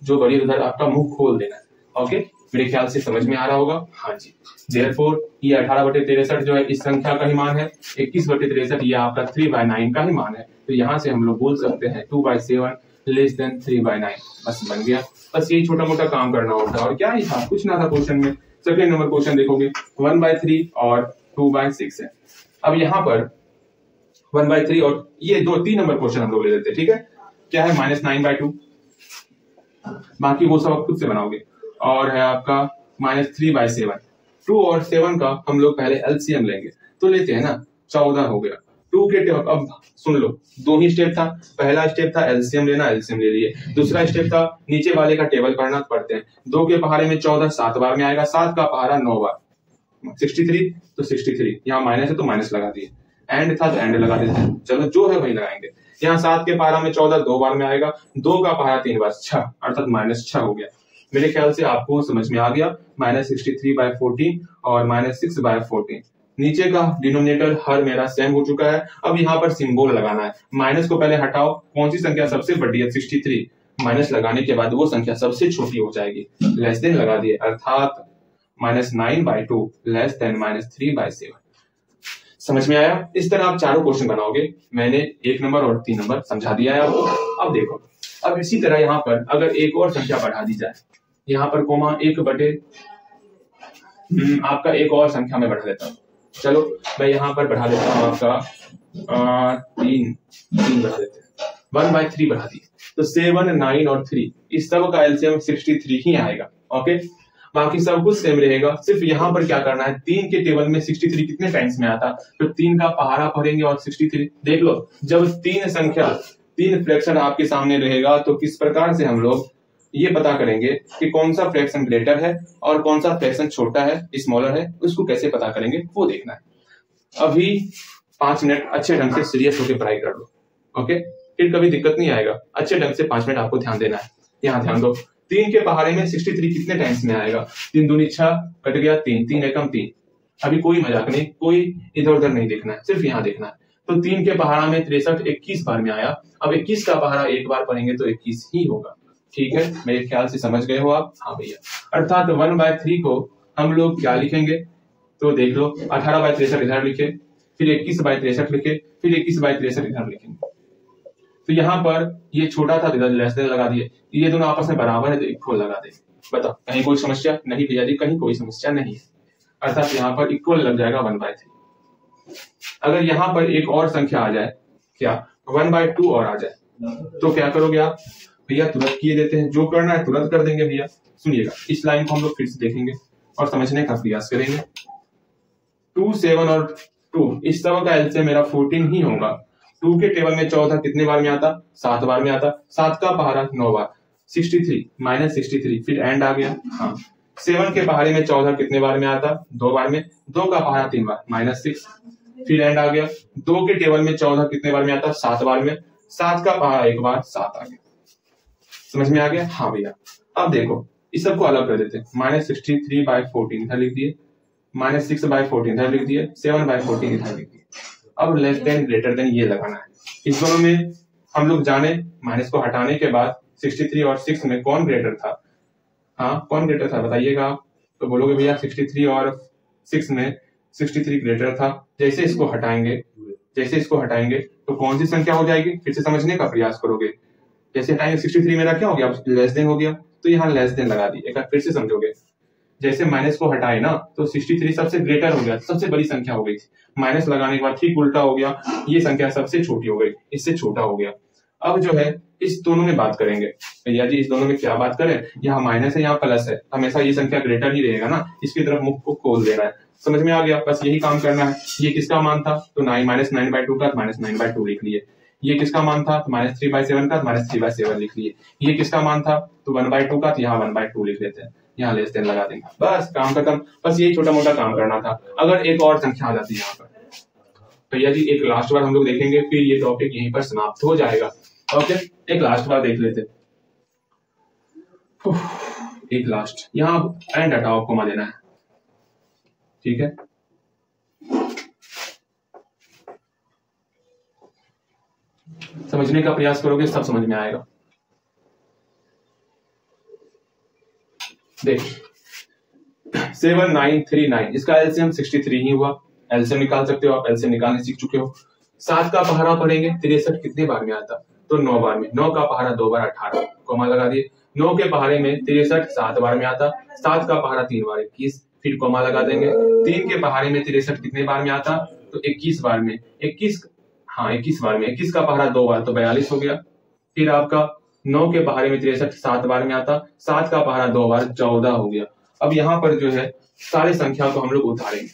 जो बड़ी उधर आपका मुँह खोल देना है। ओके? मेरे ख्याल से समझ में आ रहा होगा? हाँ जी। देयरफॉर ये अठारह बटे तिरसठ जो है, इस संख्या का ही मान है। इक्कीस बटे तिरसठ, ये आपका थ्री बाय नाइन का ही मान है। तो यहाँ से हम लोग बोल सकते हैं two by seven less than three by nine बस बन गया। बस यही छोटा मोटा काम करना होता है। और क्या ही था? कुछ ना था क्वेश्चन में। सेकेंड नंबर क्वेश्चन देखोगे। वन बाय थ्री और टू बाय सिक्स है। अब यहाँ पर वन बाय थ्री और ये दो, तीन नंबर क्वेश्चन हम लोग ले लेते हैं, ठीक है? क्या है? माइनस नाइन बाय टू बाकी वो सब खुद से बनाओगे। और है आपका minus three by seven two और सेवन का हम लोग पहले एलसीएम लेंगे। तो लेते हैं ना? चौदह हो गया। टू के अब सुन लो, दो ही स्टेप था, पहला स्टेप था एलसीएम लेना एलसीएम ले लिए। दूसरा स्टेप था नीचे वाले का टेबल पढ़ना, पढ़ते हैं। दो के पहाड़े में चौदह, सात बार में आएगा, सात का पहाड़ा नौ बार। सिक्सटी थ्री तो सिक्सटी थ्री यहाँ माइनस है तो माइनस लगा दिए। एंड था तो एंड लगा देते चलो, जो है वही लगाएँगे। यहाँ सात के पहाड़ा में चौदह, दो बार में आएगा। दो का पहाड़ा तीन बार, छह, अर्थात माइनस छह हो गया। मेरे ख्याल से आपको समझ में आ गया minus sixty three by fourteen और माइनस सिक्स बाय फोर्टीन नीचे का डिनोमिनेटर हर मेरा सेम हो चुका है। अब यहाँ पर सिंबल लगाना है। माइनस को पहले हटाओ। कौन सी संख्या सबसे बड़ी है? सिक्सटी थ्री माइनस लगाने के बाद वो संख्या सबसे छोटी हो जाएगी। लेस देन लगा दिए। अर्थात minus nine by two less than minus three by seven समझ में आया? इस तरह आप चारों क्वेश्चन बनाओगे। मैंने एक नंबर और तीन नंबर समझा दिया है आपको। अब देखो। अब इसी तरह यहाँ पर अगर एक और संख्या बढ़ा दी जाए यहाँ पर कोमा एक बटे हम्म, आपका एक और संख्या में बढ़ा देता हूँ। चलो, मैं यहाँ पर बढ़ा देता हूँ आपका। तीन तीन बढ़ा देते हैं। वन बाई थ्री बढ़ा दी तो सेवन नाइन और थ्री इस सब का एलसीएम सिक्सटी थ्री ही आएगा ओके बाकी सब कुछ सेम रहेगा। सिर्फ़ यहाँ पर क्या करना है? तीन के टेबल में सिक्सटी थ्री कितने टाइम्स में आता? तो तीन का पहाड़ा पढ़ेंगे और सिक्सटी थ्री देख लो, जब तीन संख्या, तीन फ्रैक्शन आपके सामने रहेगा तो किस प्रकार से हम लोग ये पता करेंगे कि कौन सा फ्रैक्शन ग्रेटर है और कौन सा फ्रैक्शन छोटा है, स्मॉलर है, उसको कैसे पता करेंगे, वो देखना है। अभी पाँच मिनट अच्छे ढंग से सीरियस होकर पढ़ाई कर लो ओके फिर कभी दिक्कत नहीं आएगा। अच्छे ढंग से पाँच मिनट आपको ध्यान देना है। यहाँ ध्यान दो। तीन के पहाड़े में सिक्सटी थ्री कितने टाइम्स में आएगा? तीन दूनी छह, कट गया तीन तीन एकम तीन। अभी कोई मज़ाक नहीं, कोई इधर उधर नहीं देखना है, सिर्फ़ यहाँ देखना है। तो तीन के पहाड़ा में तिरसठ इक्कीस बार में आया। अब इक्कीस का पहाड़ा एक बार पढ़ेंगे तो इक्कीस ही होगा। ठीक है? मेरे ख्याल से समझ गए हो आप? हाँ भैया। अर्थात वन बाय थ्री को हम लोग क्या लिखेंगे? तो देख लो, अठारह बाय तिरसठ इधर लिखे, फिर इक्कीस बाय तिरसठ लिखे, फिर इक्कीस बाय तिरसठ इधर लिखेंगे। तो यहाँ पर ये छोटा था, इधर लेस देन लगा दिए। ये दोनों आपस में बराबर है तो इक्वल लगा दे। बताओ, कहीं कोई समस्या? नहीं भैया जी, कहीं कोई समस्या नहीं है। अर्थात यहाँ पर इक्वल लग जाएगा वन बाय थ्री अगर यहाँ पर एक और संख्या आ जाए, क्या? वन बाय टू और आ जाए। तो क्या करोगे आप? भैया तुरंत किए देते हैं। जो करना है तुरंत कर देंगे भैया। सुनिएगा, इस लाइन को हम लोग फिर से देखेंगे और समझने का प्रयास करेंगे। टू सेवन और टू, इस तरह का एलसीएम मेरा फोर्टीन ही होगा। टू के टेबल में चौदह कितने बार में आता? सात बार में आता। सात का पहाड़ा नौ बार। Sixty three minus sixty three फिर एंड आ गया। हाँ। सेवन के पहाड़े में चौदह कितने बार में आता? दो बार में। दो का पहाड़ा तीन बार माइनस सिक्स फिर एंड आ गया। दो के टेबल में चौदह कितने बार में आता? सात बार में। सात का पहाड़ा एक बार, सात आ गया। समझ में आ गया? हाँ भैया। अब देखो, इस सबको अलग कर देते minus sixty three by fourteen, इधर लिख दिए। माइनस सिक्स बाई फोर्टीन, इधर लिख दिए। सेवन बाई फोर्टीन, इधर लिख दिए। अब लेस देन ग्रेटर देन ये लगाना है। इस दोनों में हम लोग जाने, माइनस को हटाने के बाद 63 और 6 में कौन ग्रेटर था? हाँ कौन ग्रेटर था, बताइएगा आप? तो बोलोगे भैया 63 और सिक्स में 63 ग्रेटर था। जैसे इसको हटाएँगे, जैसे इसको हटाएँगे तो कौन सी संख्या हो जाएगी? फिर से समझने का प्रयास करोगे। जैसे हटाएँगे 63 मेरा क्या हो गया? लेस देन हो गया। तो यहाँ लेस देन लगा दी एक बार फिर से समझोगे? जैसे माइनस को हटाए ना तो 63 सबसे ग्रेटर हो गया। सबसे बड़ी संख्या हो गई। माइनस लगाने के बाद ठीक उल्टा हो गया। ये संख्या सबसे छोटी हो गई। इससे छोटा हो गया। अब जो है, इस दोनों में बात करेंगे। भैया जी, इस दोनों में क्या बात करें? यहाँ माइनस है, यहाँ प्लस है। हमेशा ये संख्या ग्रेटर ही रहेगा ना। इसकी तरफ़ मुख को खोल देना है। समझ में आ गया? बस यही काम करना है। ये किसका मान था? तो nine minus nine by two का माइनस नाइन बाई टू लिख लिए। ये किसका मान था? तो माइनस थ्री बाई सेवन का माइनस थ्री बाई सेवन लिख लिए। ये किसका मान था? तो वन बाई टू का तो यहाँ वन बाई टू लिख लेते हैं। यहाँ लेस देन लगा देंगे। बस, काम खत्म। बस यही छोटा मोटा काम करना था। अगर एक और संख्या आ जाती है यहाँ पर। भैया जी एक लास्ट बार हम लोग देखेंगे, फिर ये टॉपिक यहीं पर समाप्त हो जाएगा। ओके एक लास्ट बार देख लेते। एक लास्ट यहाँ एंड हटाओ कोमा देना है। ठीक है? समझने का प्रयास करोगे, सब समझ में आएगा। देख, सेवन नाइन थ्री नाइन, इसका एलसीएम सिक्सटी थ्री ही हुआ। एलसीएम निकाल सकते हो आप, एलसीएम निकालने सीख चुके हो। सात का पहाड़ा पढ़ेंगे तिरसठ कितने बार में आता? तो नौ बार में। नौ का पहाड़ा दो बार अठारह, कोमा लगा दिए। नौ के पहाड़े में तिरसठ, सात बार में आता। सात का पहाड़ा तीन बार, इक्कीस, फिर कोमा लगा देंगे। तीन के पहाड़े में तिरसठ कितने बार में आता? तो इक्कीस बार में। इक्कीस हाँ इक्कीस बार में, इक्कीस का पहाड़ा दो बार तो बयालीस हो गया। फिर आपका नौ के पहाड़े में तिरसठ, सात बार में आता, सात का पहाड़ा दो बार, चौदह हो गया। अब यहाँ पर जो है, सारे संख्या को हम लोग उतारेंगे।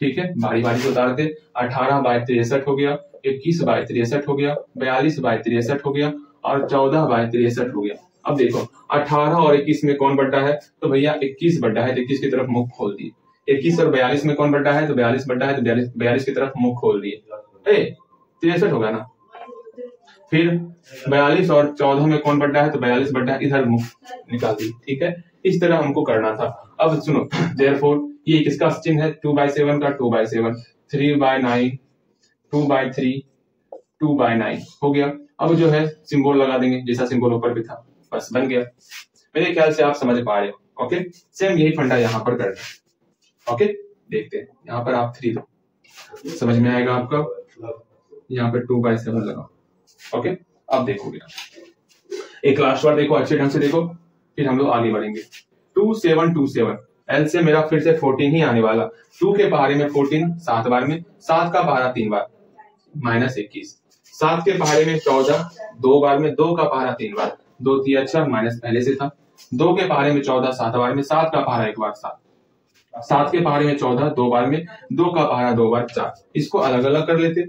ठीक है, बारी बारी से उतारते, अठारह बाय तिरसठ हो गया, इक्कीस बाय तिरसठ हो गया, बयालीस बाय तिरसठ हो गया, और चौदह बाय तिरसठ हो गया। अब देखो, अठारह और इक्कीस में कौन बड्डा है? तो भैया, इक्कीस बड्डा है तो इक्कीस की तरफ़ मुख खोल दिए। इक्कीस और बयालीस में कौन बड्डा है? तो बयालीस बढ़ा है तो बयालीस बयालीस की तरफ़ मुख खोल दिए। तिरसठ होगा ना? फिर बयालीस और चौदह में कौन बढ़ा है? तो बयालीस बढ़ा है। इधर मुख निकाल दी, ठीक है? इस तरह हमको करना था। अब सुनो देर ये किसका चिन्ह है? टू बाई सेवन का two by seven three by nine two by three two by nine हो गया। अब जो है सिंबल लगा देंगे, जैसा सिंबल ऊपर भी था। बस, बन गया। मेरे ख्याल से आप समझ पा रहे हो ओके सेम यही फंडा यहाँ पर करना ओके देखते हैं। यहाँ पर आप थ्री दो समझ में आएगा आपका? यहाँ पे टू बाई सेवन लगा ओके अब देखोगे एक लास्ट बार देखो, अच्छे ढंग से देखो, फिर हम लोग आगे बढ़ेंगे। Two seven two seven L से मेरा फिर से फोर्टीन ही आने वाला। टू के पहाड़े में फोर्टीन सात बार में, सात का पहाड़ा तीन बार माइनस इक्कीस। सात के पहाड़े में चौदह, दो बार में दो का पहाड़ा तीन बार। दो तीन अच्छा माइनस पहले से था। दो के पहाड़े में चौदह, सात बार में सात का पहाड़ा एक बार, सात। सात के पहाड़े में चौदह, दो बार में, दो का पहाड़ा, दो बार चार। इसको अलग अलग कर लेते।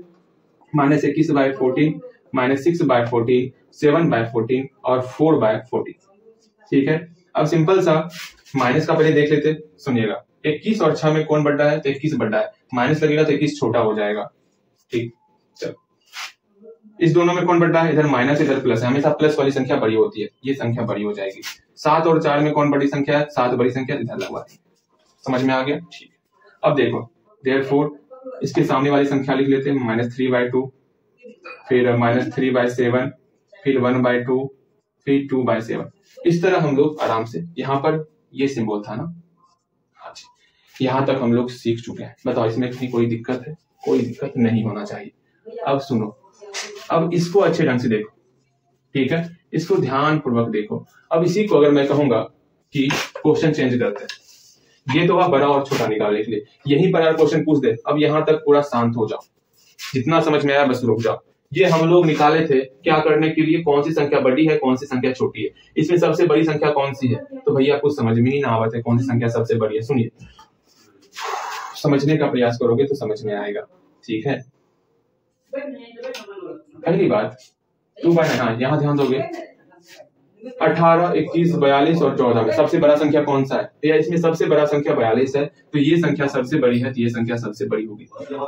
माइनस इक्कीस by fourteen, minus six by fourteen, seven by fourteen और फोर बाय फोर्टीन। ठीक है? अब सिंपल सा माइनस का पहले देख लेते, सुनिएगा। इक्कीस और छह में कौन बढ़ा है? तो इक्कीस बढ़ा है। माइनस लगेगा तो इक्कीस छोटा हो जाएगा। ठीक? इस दोनों में कौन बढ़ा है? इधर माइनस, इधर प्लस। है हमेशा प्लस वाली संख्या बड़ी होती है। ये संख्या बड़ी हो जाएगी। सात और चार में कौन बड़ी संख्या है? सात बड़ी संख्या इधर लगवा समझ में आ गया? ठीक अब देखो देर फोर इसके सामने वाली संख्या लिख लेते हैं माइनस थ्री बाई टू फिर माइनस थ्री बाई सेवन फिर वन बाई टू फिर टू बाई सेवन इस तरह हम लोग आराम से, यहाँ पर ये सिंबल था ना? जी। यहाँ तक हम लोग सीख चुके हैं। बताओ, इसमें कहीं कोई दिक्कत है? कोई दिक्कत नहीं होना चाहिए। अब सुनो। अब इसको अच्छे ढंग से देखो। ठीक है? इसको ध्यान पूर्वक देखो। अब इसी को अगर मैं कहूँगा कि क्वेश्चन चेंज करते हैं। ये तो आप बड़ा और छोटा निकालने के लिए यही पर क्वेश्चन पूछ दे। अब यहाँ तक पूरा शांत हो जाओ। जितना समझ में आया बस रुक जाओ। ये हम लोग निकाले थे क्या करने के लिए, कौन सी संख्या बड़ी है, कौन सी संख्या छोटी है। इसमें सबसे बड़ी संख्या कौन सी है? तो भैया, कुछ समझ में ही ना आवत है कौन सी संख्या सबसे बड़ी है। सुनिए। समझने का प्रयास करोगे तो समझ में आएगा। ठीक है? पहली बात टू बाय हाँ यहाँ ध्यान दोगे। अठारह, इक्कीस, बयालीस और चौदह में सबसे बड़ा संख्या कौन सा है? तो इसमें सबसे बड़ा संख्या बयालीस है तो ये संख्या सबसे बड़ी है तो ये संख्या सबसे बड़ी होगी।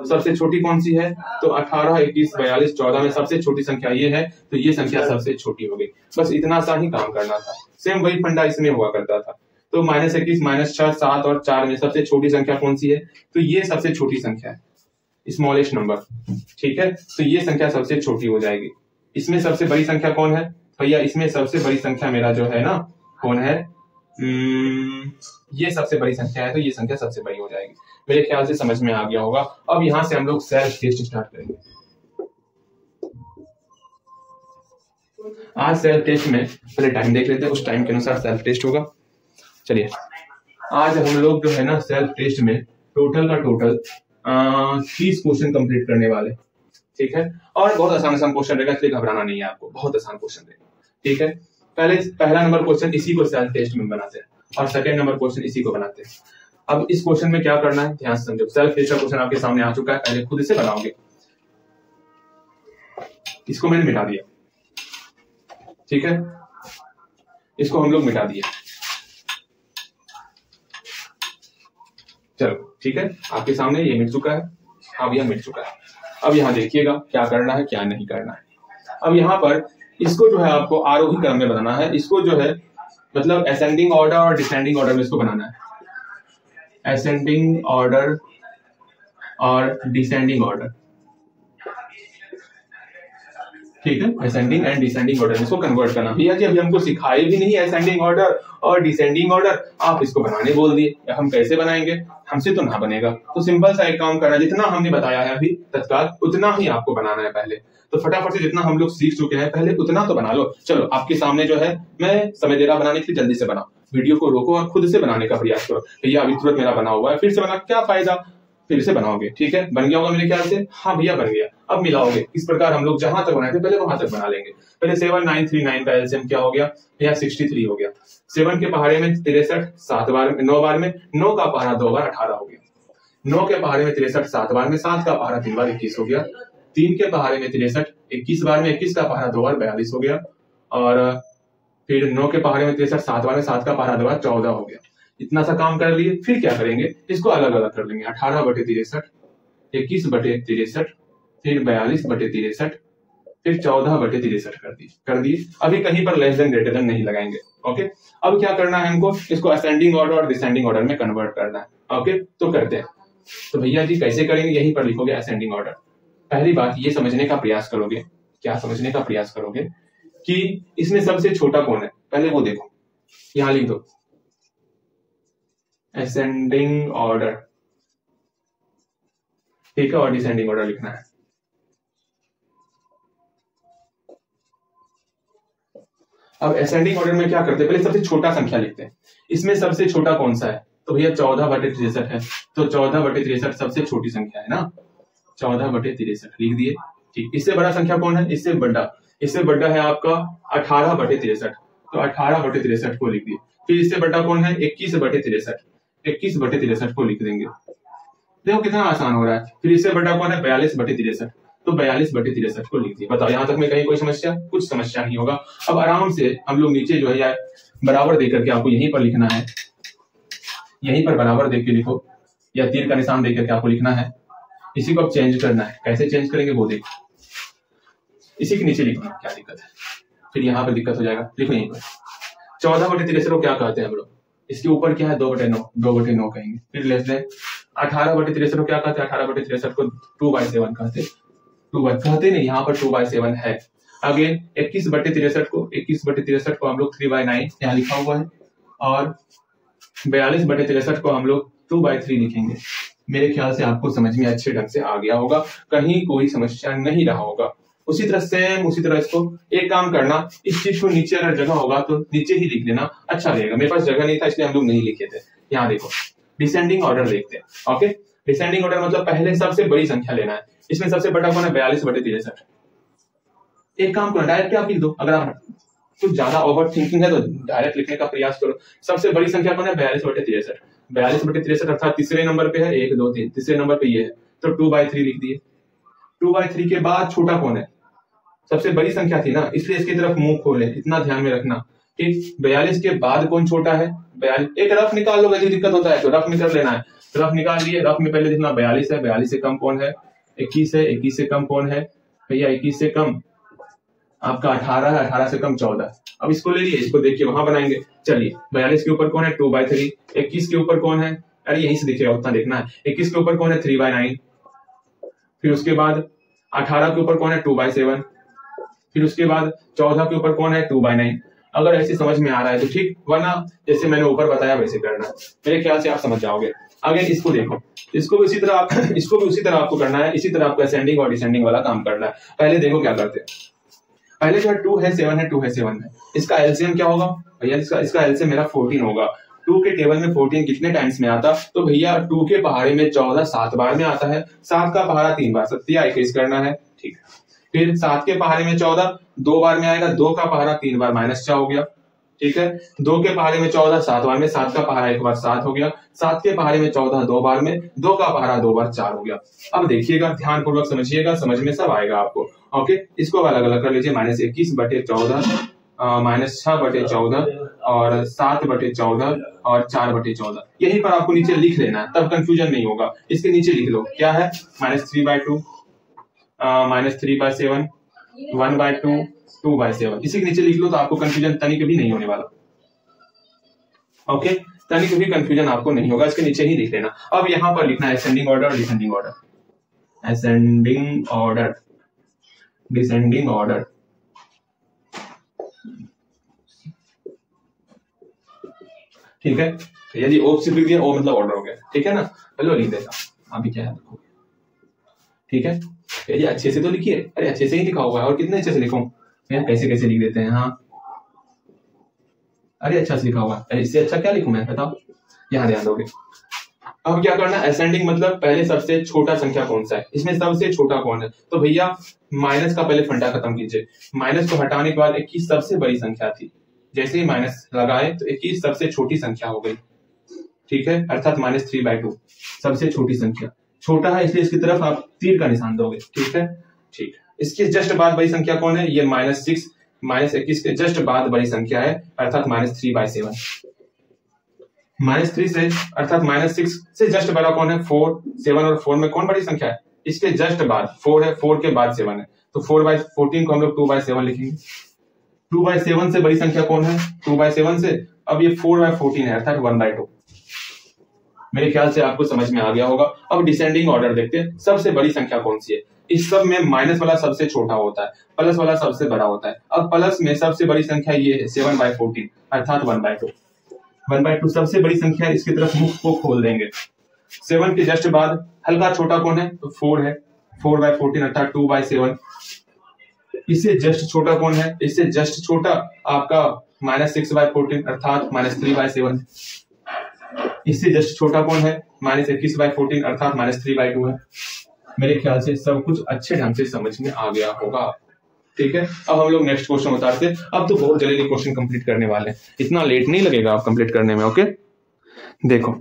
सबसे छोटी कौन सी है? तो अठारह, इक्कीस, बयालीस, चौदह में सबसे छोटी संख्या ये है तो ये संख्या सबसे छोटी होगी। बस इतना सा ही काम करना था। सेम वही फंडा इसमें हुआ करता था। तो माइनस इक्कीस, माइनस छह, सात और चार में सबसे छोटी संख्या कौन सी है? तो ये सबसे छोटी संख्या है स्मॉलेस्ट नंबर ठीक है? तो ये संख्या सबसे छोटी हो जाएगी। इसमें सबसे बड़ी संख्या कौन है? भैया इसमें सबसे बड़ी संख्या मेरा जो है ना कौन है? हम्म, ये सबसे बड़ी संख्या है तो ये संख्या सबसे बड़ी हो जाएगी। मेरे ख्याल से समझ में आ गया होगा। अब यहाँ से हम लोग सेल्फ टेस्ट स्टार्ट करेंगे। आज सेल्फ टेस्ट में पहले टाइम देख लेते हैं उस टाइम के अनुसार सेल्फ टेस्ट होगा। चलिए। आज हम लोग जो है ना सेल्फ टेस्ट में टोटल का टोटल तीस क्वेश्चन कंप्लीट करने वाले। ठीक है? और बहुत आसान आसान क्वेश्चन रहेगा इसलिए घबराना नहीं है आपको। बहुत आसान क्वेश्चन रहेगा। ठीक है? पहले, पहला नंबर क्वेश्चन इसी को सेल्फ टेस्ट में बनाते हैं और सेकेंड नंबर क्वेश्चन इसी को बनाते हैं। अब इस क्वेश्चन में क्या करना है? ध्यान समझो। सेल्फ टेस्ट का क्वेश्चन आपके सामने आ चुका है। पहले खुद से बनाओगे। इसको मैंने मिटा दिया। ठीक है? इसको हम लोग मिटा दिए। चलो, ठीक है? आपके सामने ये मिट चुका है। अब यह मिट चुका है। अब यहाँ देखिएगा क्या करना है, क्या नहीं करना है। अब यहाँ पर इसको जो है आपको आरोही क्रम में बनाना है। इसको जो है मतलब असेंडिंग ऑर्डर और डिसेंडिंग ऑर्डर में इसको बनाना है। असेंडिंग ऑर्डर और डिसेंडिंग ऑर्डर ठीक है? असेंडिंग एंड डिसेंडिंग ऑर्डर इसको कन्वर्ट करना। भैया जी, अभी हमको सिखाए भी नहीं असेंडिंग ऑर्डर और डिसेंडिंग ऑर्डर आप इसको बनाने बोल दिए। हम कैसे बनाएँगे? हमसे तो ना बनेगा। तो सिंपल सा एक काम करना, जितना हमने बताया है अभी तत्काल, उतना ही आपको बनाना है पहले। तो फटाफट से जितना हम लोग सीख चुके हैं, पहले उतना तो बना लो। चलो, आपके सामने जो है, मैं समय दे रहा बनाने के लिए, जल्दी से बनाओ। वीडियो को रोको और खुद से बनाने का प्रयास करो। भैया, अभी तुरंत मेरा बना हुआ है, फिर से बना, क्या फ़ायदा? फिर से बनाओगे, ठीक है? बन गया होगा मेरे ख्याल से? हाँ भैया, बन गया। अब मिलाओगे। इस प्रकार हम लोग जहाँ तक बनाए थे, पहले वहाँ तक बना लेंगे। पहले सेवन नाइन थ्री नाइन का एलसीएम क्या हो गया? भैया सिक्सटी थ्री हो गया। सेवन के पहाड़े में तिरसठ, सात बार में, नौ बार में, नौ का पहाड़ा दो बार अठारह हो गया। नौ के पहाड़े में तिरसठ, सात बार में सात का पहाड़ा तीन बार इक्कीस हो गया। तीन के पहाड़े में तिरसठ, इक्कीस बार में इक्कीस का पहाड़ा दो बार बयालीस हो गया। और, फिर नौ के पहाड़े में तिरसठ, सात बार में सात का पहाड़ा दो बार चौदह हो गया। इतना सा काम कर लिए, फिर क्या करेंगे? इसको अलग अलग कर लेंगे। अठारह बटे तिरसठ, इक्कीस बटे तिरसठ फिर बयालीस बटे तिरसठ, फिर चौदह बटे तिरसठ कर दिए कर दिए अभी कहीं पर लेस देन ग्रेटर देन नहीं लगाएँगे ओके अब क्या करना है हमको? इसको असेंडिंग ऑर्डर और डिसेंडिंग ऑर्डर में कन्वर्ट करना है ओके तो करते हैं। तो भैया जी, कैसे करेंगे? यहीं पर लिखोगे असेंडिंग ऑर्डर पहली बात, ये समझने का प्रयास करोगे। क्या समझने का प्रयास करोगे? कि इसमें सबसे छोटा कौन है? पहले वो देखो। यहाँ लिख दो। असेंडिंग ऑर्डर ठीक है, और डिसेंडिंग ऑर्डर लिखना है। अब असेंडिंग ऑर्डर में क्या करते हैं? पहले सबसे छोटा संख्या लिखते हैं। इसमें सबसे छोटा कौन सा है? तो भैया चौदह बटे तिरसठ है। तो चौदह बटे तिरसठ सबसे छोटी संख्या है ना? चौदह बटे तिरसठ, लिख दिए। ठीक, इससे बड़ा संख्या कौन है? इससे बड़ा। इससे बड़ा है आपका अठारह बटे तिरसठ। तो अठारह बटे तिरसठ को लिख दिए। फिर इससे बड़ा कौन है? इक्कीस बटे तिरसठ। इक्कीस बटे तिरसठ को लिख देंगे। देखो कितना आसान हो रहा है। फिर इससे बड़ा कौन है? बयालीस बटे तिरसठ। तो बयालीस बटे तिरसठ को लिख दिए बताओ, यहाँ तक में कहीं कोई समस्या? कुछ समस्या नहीं होगा। अब आराम से हम लोग नीचे जो है बराबर देकर करके आपको यहीं पर लिखना है। यहीं पर बराबर देख के लिखो, या तीर का निशान देख करके आपको लिखना है। इसी को अब चेंज करना है। कैसे चेंज करेंगे वो देखो। इसी के नीचे लिखो। क्या दिक्कत है? फिर यहाँ पर दिक्कत हो जाएगा। लिखो यहीं पर। चौदह बटे तिरसठ को क्या कहते हैं हम लोग? इसके ऊपर क्या है? दो बटे नौ। दो बटे नौ कहेंगे। फिर लेस दें अठारह बटे तिरसठ को क्या कहते हैं? अठारह बटे तिरसठ को टू बाई सेवन कहते टू बाई कहते नहीं, यहाँ पर टू बाई सेवन है। अगेन इक्कीस बटे तिरसठ को, इक्कीस बटे तिरसठ को हम लोग थ्री बाय नाइन यहाँ लिखा हुआ है। और बयालीस बटे तिरसठ को हम लोग टू बाई थ्री लिखेंगे। मेरे ख्याल से आपको समझ में अच्छे ढंग से आ गया होगा। कहीं कोई समस्या नहीं रहा होगा। उसी तरह सेम उसी तरह इसको एक काम करना, इस चीज़ को नीचे अगर जगह होगा तो नीचे ही लिख लेना अच्छा रहेगा। मेरे पास जगह नहीं था, इसलिए हम लोग नहीं लिखे थे। यहाँ देखो डिसेंडिंग ऑर्डर देखते हैं ओके डिसेंडिंग ऑर्डर मतलब पहले सबसे बड़ी संख्या लेना है। इसमें सबसे बड़ा कौन है बयालीस बटे तिरसठ। एक काम करो डायरेक्ट आप लिख दो? अगर आप कुछ ज़्यादा ओवर थिंकिंग है तो डायरेक्ट लिखने का प्रयास करो। सबसे बड़ी संख्या कौन है? बयालीस बटे तिरसठ। बयालीस बटे तिरसठ अर्थात तीसरे नंबर पे है, एक, दो, तीन। तीसरे नंबर पे ये है तो टू बाई थ्री लिख दिए। टू बाई थ्री के बाद छोटा कौन है? सबसे बड़ी संख्या थी ना, इसलिए इसकी तरफ़ मुँह खोले, इतना ध्यान में रखना। ठीक? बयालीस के बाद कौन छोटा है? बयालीस। एक रफ निकाल लो यदि दिक्कत होता है तो रफ निकल लेना है। रफ निकाल लिए, रफ में पहले देखना, बयालीस है, बयालीस से कम कौन है? इक्कीस है, इक्कीस से कम कौन है? भैया, इक्कीस से कम। आपका अठारह है, अठारह से कम चौदह। अब इसको ले लिए इसको देखिए, वहाँ बनाएँगे। चलिए, बयालीस के ऊपर कौन है? Two by three. इक्कीस के ऊपर कौन है? अरे, यहीं से देखिएगा, उतना देखना है। इक्कीस के ऊपर कौन है? Three by nine. फिर उसके बाद अठारह के ऊपर कौन है? Two by seven. फिर उसके बाद चौदह के ऊपर कौन है? Two by nine. अगर ऐसे समझ में आ रहा है तो ठीक, वरना जैसे मैंने ऊपर बताया, वैसे करना। मेरे ख्याल से आप समझ जाओगे। आगे इसको देखो। इसको भी इसी तरह आप <coughs> इसको भी उसी तरह आपको करना है। इसी तरह आपको असेंडिंग और डिसेंडिंग वाला काम करना है। पहले देखो क्या करते हैं। पहले जो है टू है सेवन है टू है सेवन है। इसका एलसीएम क्या होगा? भैया, इसका इसका एलसीएम मेरा फोर्टीन होगा। टू के टेबल में फोर्टीन कितने टाइम्स में आता? तो भैया टू के पहाड़े में चौदह, सात बार में आता है। सात का पहाड़ा तीन बार। सत्या इक्कीस करना है। ठीक है। फिर सात के पहाड़े में चौदह, दो बार में आएगा। दो का पहाड़ा तीन बार, माइनस चार हो गया। ठीक है? दो के पहाड़े में चौदह, सात बार में सात का पहाड़ा एक बार सात हो गया। सात के पहाड़े में चौदह, दो बार में, दो का पहाड़ा दो बार चार हो गया। अब देखिएगा ध्यान पूर्वक समझिएगा, समझ में सब आएगा आपको। ओके? इसको अलग अलग कर लीजिए, माइनस इक्कीस बटे चौदह माइनस छह बटे चौदह, और सात बटे चौदह, और चार बटे चौदह। यही पर आपको नीचे लिख लेना है तब कंफ्यूजन नहीं होगा। इसके नीचे लिख लो। क्या है? Minus three by two minus three by seven, one by two two by seven. इसी के नीचे लिख लो तो आपको कंफ्यूजन तनिक भी नहीं होने वाला। ओके तनिक भी कंफ्यूजन आपको नहीं होगा, इसके नीचे ही लिख लेना अब यहाँ पर लिखना है ascending order descending order ascending order descending order ठीक है? तो यदि ओप से लिख दिया ओ मतलब ऑर्डर हो गया। ठीक है ना? चलो लिख देता अभी क्या है? ठीक है? यदि अच्छे से तो लिखिए। अरे अच्छे से ही लिखा हुआ है। और कितने अच्छे से लिखो? मैं कैसे कैसे लिख देते हैं हाँ। अरे अच्छा से लिखा हुआ है इससे अच्छा क्या लिखू मैं, बताओ। यहाँ ध्यान दोगे। अब क्या करना असेंडिंग मतलब पहले सबसे छोटा संख्या कौन सा है? इसमें सबसे छोटा कौन है? तो भैया माइनस का पहले फंडा खत्म कीजिए। माइनस को हटाने के बाद इक्कीस सबसे बड़ी संख्या थी। जैसे ही माइनस लगाए तो इक्कीस सबसे छोटी संख्या हो गई। ठीक है? अर्थात माइनस थ्री बाई टू सबसे छोटी संख्या। छोटा है, इसलिए इसकी तरफ़ आप तीर का निशान दोगे। ठीक है? ठीक इसके जस्ट बाद बड़ी संख्या कौन है? ये माइनस सिक्स माइनस इक्कीस के जस्ट बाद बड़ी संख्या है, अर्थात minus three by seven minus three से, अर्थात माइनस सिक्स से जस्ट बड़ा कौन है? फोर सेवन और फोर में कौन बड़ी संख्या है? इसके जस्ट बाद फोर है फोर के बाद सेवन है। तो फोर बाई फोर्टीन को हम लोग टू बाई सेवन लिखेंगे। टू बाई सेवन से बड़ी संख्या कौन है? टू बाई सेवन से। अब ये फोर बाई फोर्टीन है, अर्थात वन बाई टू मेरे ख्याल से आपको समझ में आ गया होगा। अब डिसेंडिंग ऑर्डर देखते हैं। सबसे बड़ी संख्या कौन सी है? इस सब में माइनस वाला सबसे छोटा होता है, प्लस वाला सबसे बड़ा होता है। अब प्लस में सबसे बड़ी संख्या ये है, सेवन बाई फोर्टीन, अर्थात one by two. One by two सबसे बड़ी संख्या इसकी तरफ़ मुख को खोल देंगे। सेवन के जस्ट बाद हल्का छोटा कौन है? तो फोर है। फोर बाय फोर्टीन अर्थात टू बाय सेवन। इससे जस्ट छोटा कौन है? इससे जस्ट छोटा आपका माइनस सिक्स बाय फोर्टीन अर्थात माइनस थ्री बाय सेवन। इससे जस्ट छोटा कौन है? माइनस इक्कीस बाय फोर्टीन अर्थात माइनस थ्री बाय टू है। मेरे ख्याल से सब कुछ अच्छे ढंग से समझ में आ गया होगा। ठीक है? अब हम लोग नेक्स्ट क्वेश्चन उतारते हैं। अब तो बहुत जल्दी क्वेश्चन कंप्लीट करने वाले हैं। इतना लेट नहीं लगेगा आप कंप्लीट करने में ओके देखो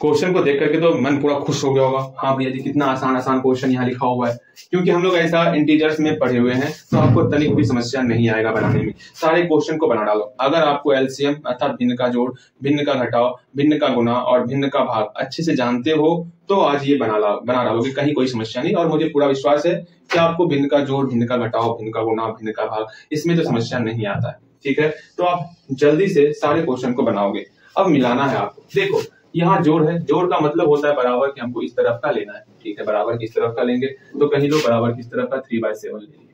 क्वेश्चन को देख करके तो मन पूरा खुश हो गया होगा। हाँ भैया जी, कितना आसान आसान क्वेश्चन यहाँ लिखा हुआ है। क्योंकि हम लोग ऐसा इंटीजर्स में पढ़े हुए हैं तो आपको तनिक भी समस्या नहीं आएगा बनाने में। सारे क्वेश्चन को बना डालो। अगर आपको एलसीएम अर्थात भिन्न का जोड़, भिन्न का घटाव, भिन्न का गुना और भिन्न का भाग अच्छे से जानते हो तो आज ये बना ला, बना डालोगे। कहीं कोई समस्या नहीं। और मुझे पूरा विश्वास है कि आपको भिन्न का जोड़, भिन्न का घटाव, भिन्न का गुना भिन्न का भाग, इसमें तो समस्या नहीं आता है। ठीक है? तो आप जल्दी से सारे क्वेश्चन को बनाओगे। अब मिलाना है आपको। देखो यहाँ जोड़ है। जोड़ का मतलब होता है बराबर कि हमको इस तरफ़ का लेना है। ठीक है, बराबर किस तरफ़ का लेंगे? तो कहीं लोग बराबर किस तरफ़ का? थ्री बाय सेवन ले लिए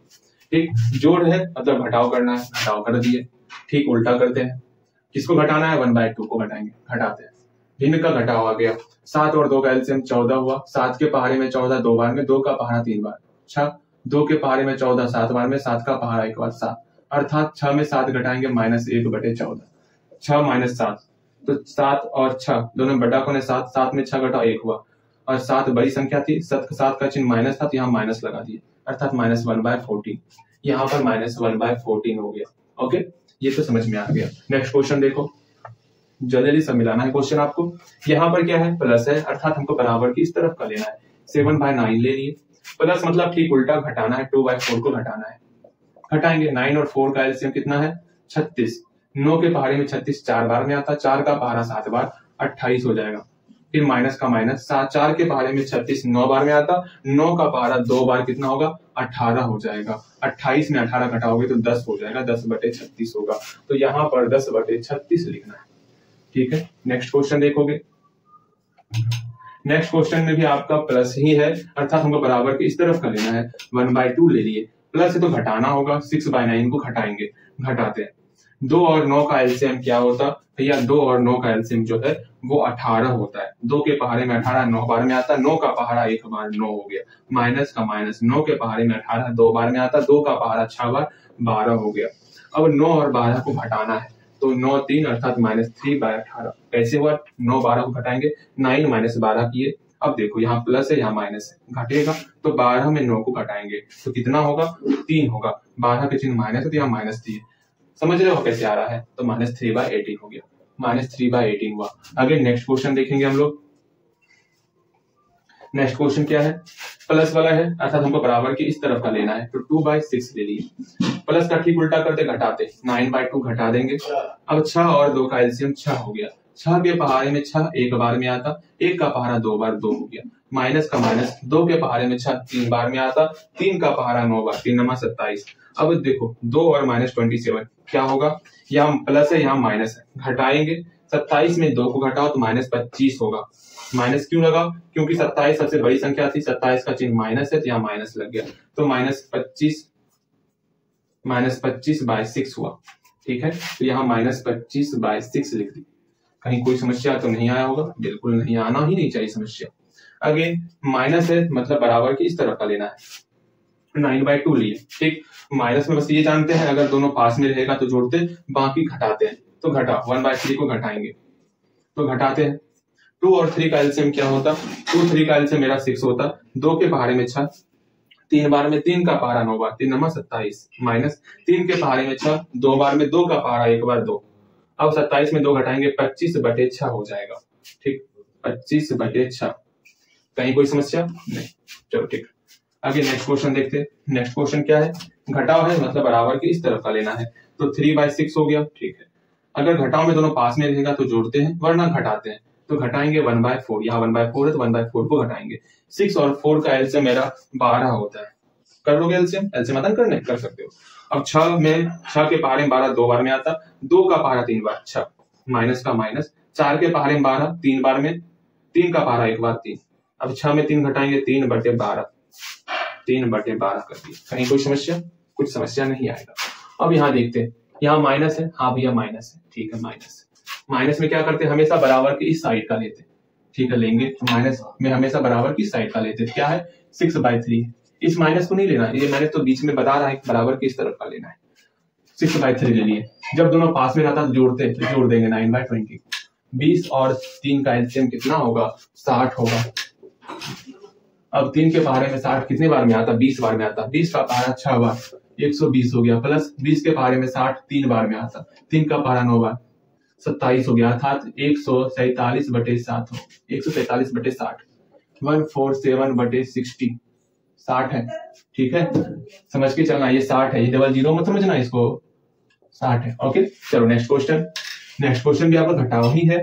ठीक? जोड़ है मतलब घटाव करना है। घटाव कर दिए। ठीक, उल्टा करते हैं। किसको घटाना है? वन बाय टू को घटाएँगे। घटाते हैं। भिन्न का घटाव आ गया। सात और दो का एल्सियम चौदह हुआ। सात के पहाड़े में चौदह, दो बार में दो का पहाड़ा तीन बार। छह, दो के पहाड़े में चौदह, सात बार में सात का पहाड़ा एक बार सात। अर्थात छह में सात घटाएँगे माइनस एक बटे चौदह। छह माइनस सात। तो सात और छह दोनों बटा को सात सात में छह घटा एक हुआ। और सात बड़ी संख्या थी, सत, सात का चिन्ह माइनस था तो यहाँ माइनस लगा दिए। अर्थात माइनस वन बाय फोर्टीन यहाँ पर माइनस वन बाय फोर्टीन हो गया। ओके ये तो समझ में आ गया। नेक्स्ट क्वेश्चन देखो। जल्दी सब मिलाना है क्वेश्चन आपको। यहाँ पर क्या है? प्लस है। अर्थात हमको बराबर की इस तरफ़ का लेना है। सेवन बाय नाइन ले लिए। प्लस मतलब ठीक उल्टा घटाना है। टू बाय फोर को घटाना है। घटाएँगे। नाइन और फोर का एलसीएम कितना है? छत्तीस। नौ के पहाड़े में छत्तीस, चार बार में आता चार का पहाड़ा सात बार, अट्ठाईस हो जाएगा। फिर माइनस का माइनस सात, चार के पहाड़े में छत्तीस, नौ बार में आता नौ का पहाड़ा दो बार कितना होगा? अठारह हो जाएगा। अट्ठाईस में अठारह घटाओगे तो दस हो जाएगा, दस बटे छत्तीस होगा। तो यहाँ पर दस बटे छत्तीस लिखना है। ठीक है? नेक्स्ट क्वेश्चन देखोगे। नेक्स्ट क्वेश्चन में भी आपका प्लस ही है, अर्थात हमको बराबर के इस तरफ़ का लेना है। वन बाय टू ले लिए। प्लस है तो घटाना होगा सिक्स बाय नाइन को घटाएँगे, घटाते हैं। दो और नौ का एलसीएम क्या होता? भैया, दो और नौ का एलसीएम जो है, वो अठारह होता है। दो के पहाड़े में अठारह, नौ बार में आता नौ का पहाड़ा एक बार नौ हो गया। माइनस का माइनस नौ के पहाड़े में अठारह, दो बार में आता दो का पहाड़ा छह बार, बारह हो गया। अब नौ और बारह को घटाना है। तो नौ तीन अर्थात माइनस थ्री बाय अठारह। कैसे हुआ? नौ बारह को घटाएँगे। नाइन माइनस बारह किए। अब देखो, यहाँ प्लस है, यहाँ माइनस है घटेगा। तो बारह में नौ को घटाएँगे। तो कितना होगा? तीन होगा। बारह के चिन्ह माइनस है तो यहाँ माइनस दिए समझ रहे हो कैसे आ रहा है? तो माइनस थ्री बाय एटीन हो गया। माइनस थ्री बाय एटीन हुआ। आगे नेक्स्ट क्वेश्चन देखेंगे हम लोग। नेक्स्ट क्वेश्चन क्या है? प्लस वाला है, अर्थात हमको बराबर की इस तरफ़ का लेना है। तो टू बाई सिक्स ले लिए। प्लस का ठीक उल्टा करते, घटाते। नाइन बाय टू घटा देंगे। अब छह और दो का एल्सियम छह हो गया। छह के पहाड़े में छह, एक बार में आता। एक का पहाड़ा दो बार दो हो गया। माइनस का माइनस दो के पहाड़े में छह, तीन बार में आता। तीन का पहाड़ा नौ बार, तीन नमा सत्ताईस। अब देखो, दो और माइनस ट्वेंटी सेवन क्या होगा? यहाँ प्लस है यहाँ माइनस है। घटाएँगे, सत्ताईस में दो को घटाओ तो माइनस पच्चीस होगा। माइनस क्यों लगा? क्योंकि सत्ताईस सबसे बड़ी संख्या थी, सत्ताईस का चिन्ह माइनस है तो यहाँ माइनस लग गया। तो माइनस पच्चीस माइनस पच्चीस बाय सिक्स हुआ। ठीक है? तो यहाँ माइनस पच्चीस बाय सिक्स लिख दी। कहीं कोई समस्या तो नहीं आया होगा? बिल्कुल नहीं, आना ही नहीं चाहिए समस्या। अगेन माइनस है मतलब बराबर की इस तरह का लेना है। नाइन बाय टू लिए। ठीक? माइनस में बस ये जानते हैं, अगर दोनों पास में रहेगा तो जोड़ते, बाकी घटाते हैं। तो घटा वन बाय थ्री को घटाएँगे। तो घटाते हैं। टू और थ्री का एल्सियम क्या होता? टू थ्री का एल्सियम मेरा सिक्स होता। दो के पहाड़े में छह। तीन बार में तीन का पहाड़ा नौ बार। तीन नंबर सत्ताईस। माइनस तीन के पहाड़े में छह। दो बार में दो का पहाड़ा एक बार दो। अब सत्ताईस में दो घटाएँगे, पच्चीस बटे छह हो जाएगा। ठीक? पच्चीस बटे छह। कहीं कोई समस्या? नहीं। चलो, ठीक। आगे नेक्स्ट क्वेश्चन देखते हैं। नेक्स्ट क्वेश्चन क्या है? घटाव है मतलब बराबर के इस तरफ़ का लेना है। तो थ्री बाय सिक्स हो गया, ठीक है। अगर घटाव में दोनों पास में रहेगा तो जोड़ते हैं, वरना घटाते हैं। तो घटाएँगे वन बाय फोर यहाँ वन बाय फोर है तो वन बाय फोर को घटाएँगे। सिक्स और फोर का एल्सियम मेरा बारह होता है। कर लोगे एल्सियम एल्सियम अदन करने, कर सकते हो। अब छह में छह के पहाड़े में बारह दो बार में आता, दो का पहाड़ा तीन बार छह माइनस का माइनस चार के पहाड़े में बारह, तीन बार में, तीन का पहाड़ा एक बार तीन। अब छह में तीन घटाएँगे, तीन बटे बारह। तीन बटे बारह कर दिए कहीं कोई समस्या? कुछ समस्या नहीं आएगा। अब यहाँ देखते हैं। यहाँ माइनस है। हाँ भैया माइनस है। ठीक है माइनस माइनस में क्या करते हैं? हमेशा बराबर की इस साइड का लेते ठीक है, लेंगे। तो माइनस में हमेशा बराबर की साइड का लेते क्या है? सिक्स बाय थ्री इस माइनस को नहीं लेना ये मैंने तो बीच में बता रहा है बराबर की इस तरफ़ का लेना है। सिक्स बाय थ्री ले लिए। जब दोनों पास में रहता तो जोड़ते तो जोड़ देंगे नाइन बाई ट्वेंटी बीस और तीन का एलसीएम कितना होगा? साठ होगा। अब तीन के पहाड़े में साठ कितने बार में आता? बीस बार में आता। बीस का पहाड़ा छह बार। एक सौ बीस हो गया। प्लस बीस के पहाड़े में साठ तीन बार में आता। तीन का पहाड़ा नौ बार। सत्ताईस हो गया। अर्थात एक सौ सैतालीस बटे सात हो। एक सौ सैतालीस बटे साठ। वन फोर सेवन बटे सिक्सटी। साठ है। ठीक है? समझ के चलना। ये साठ है। ये डबल ज़ीरो मत समझना इसको। साठ है। ओके? चलो नेक्स्ट क्वेश्चन नेक्स्ट क्वेश्चन भी आपका घटाओ ही है।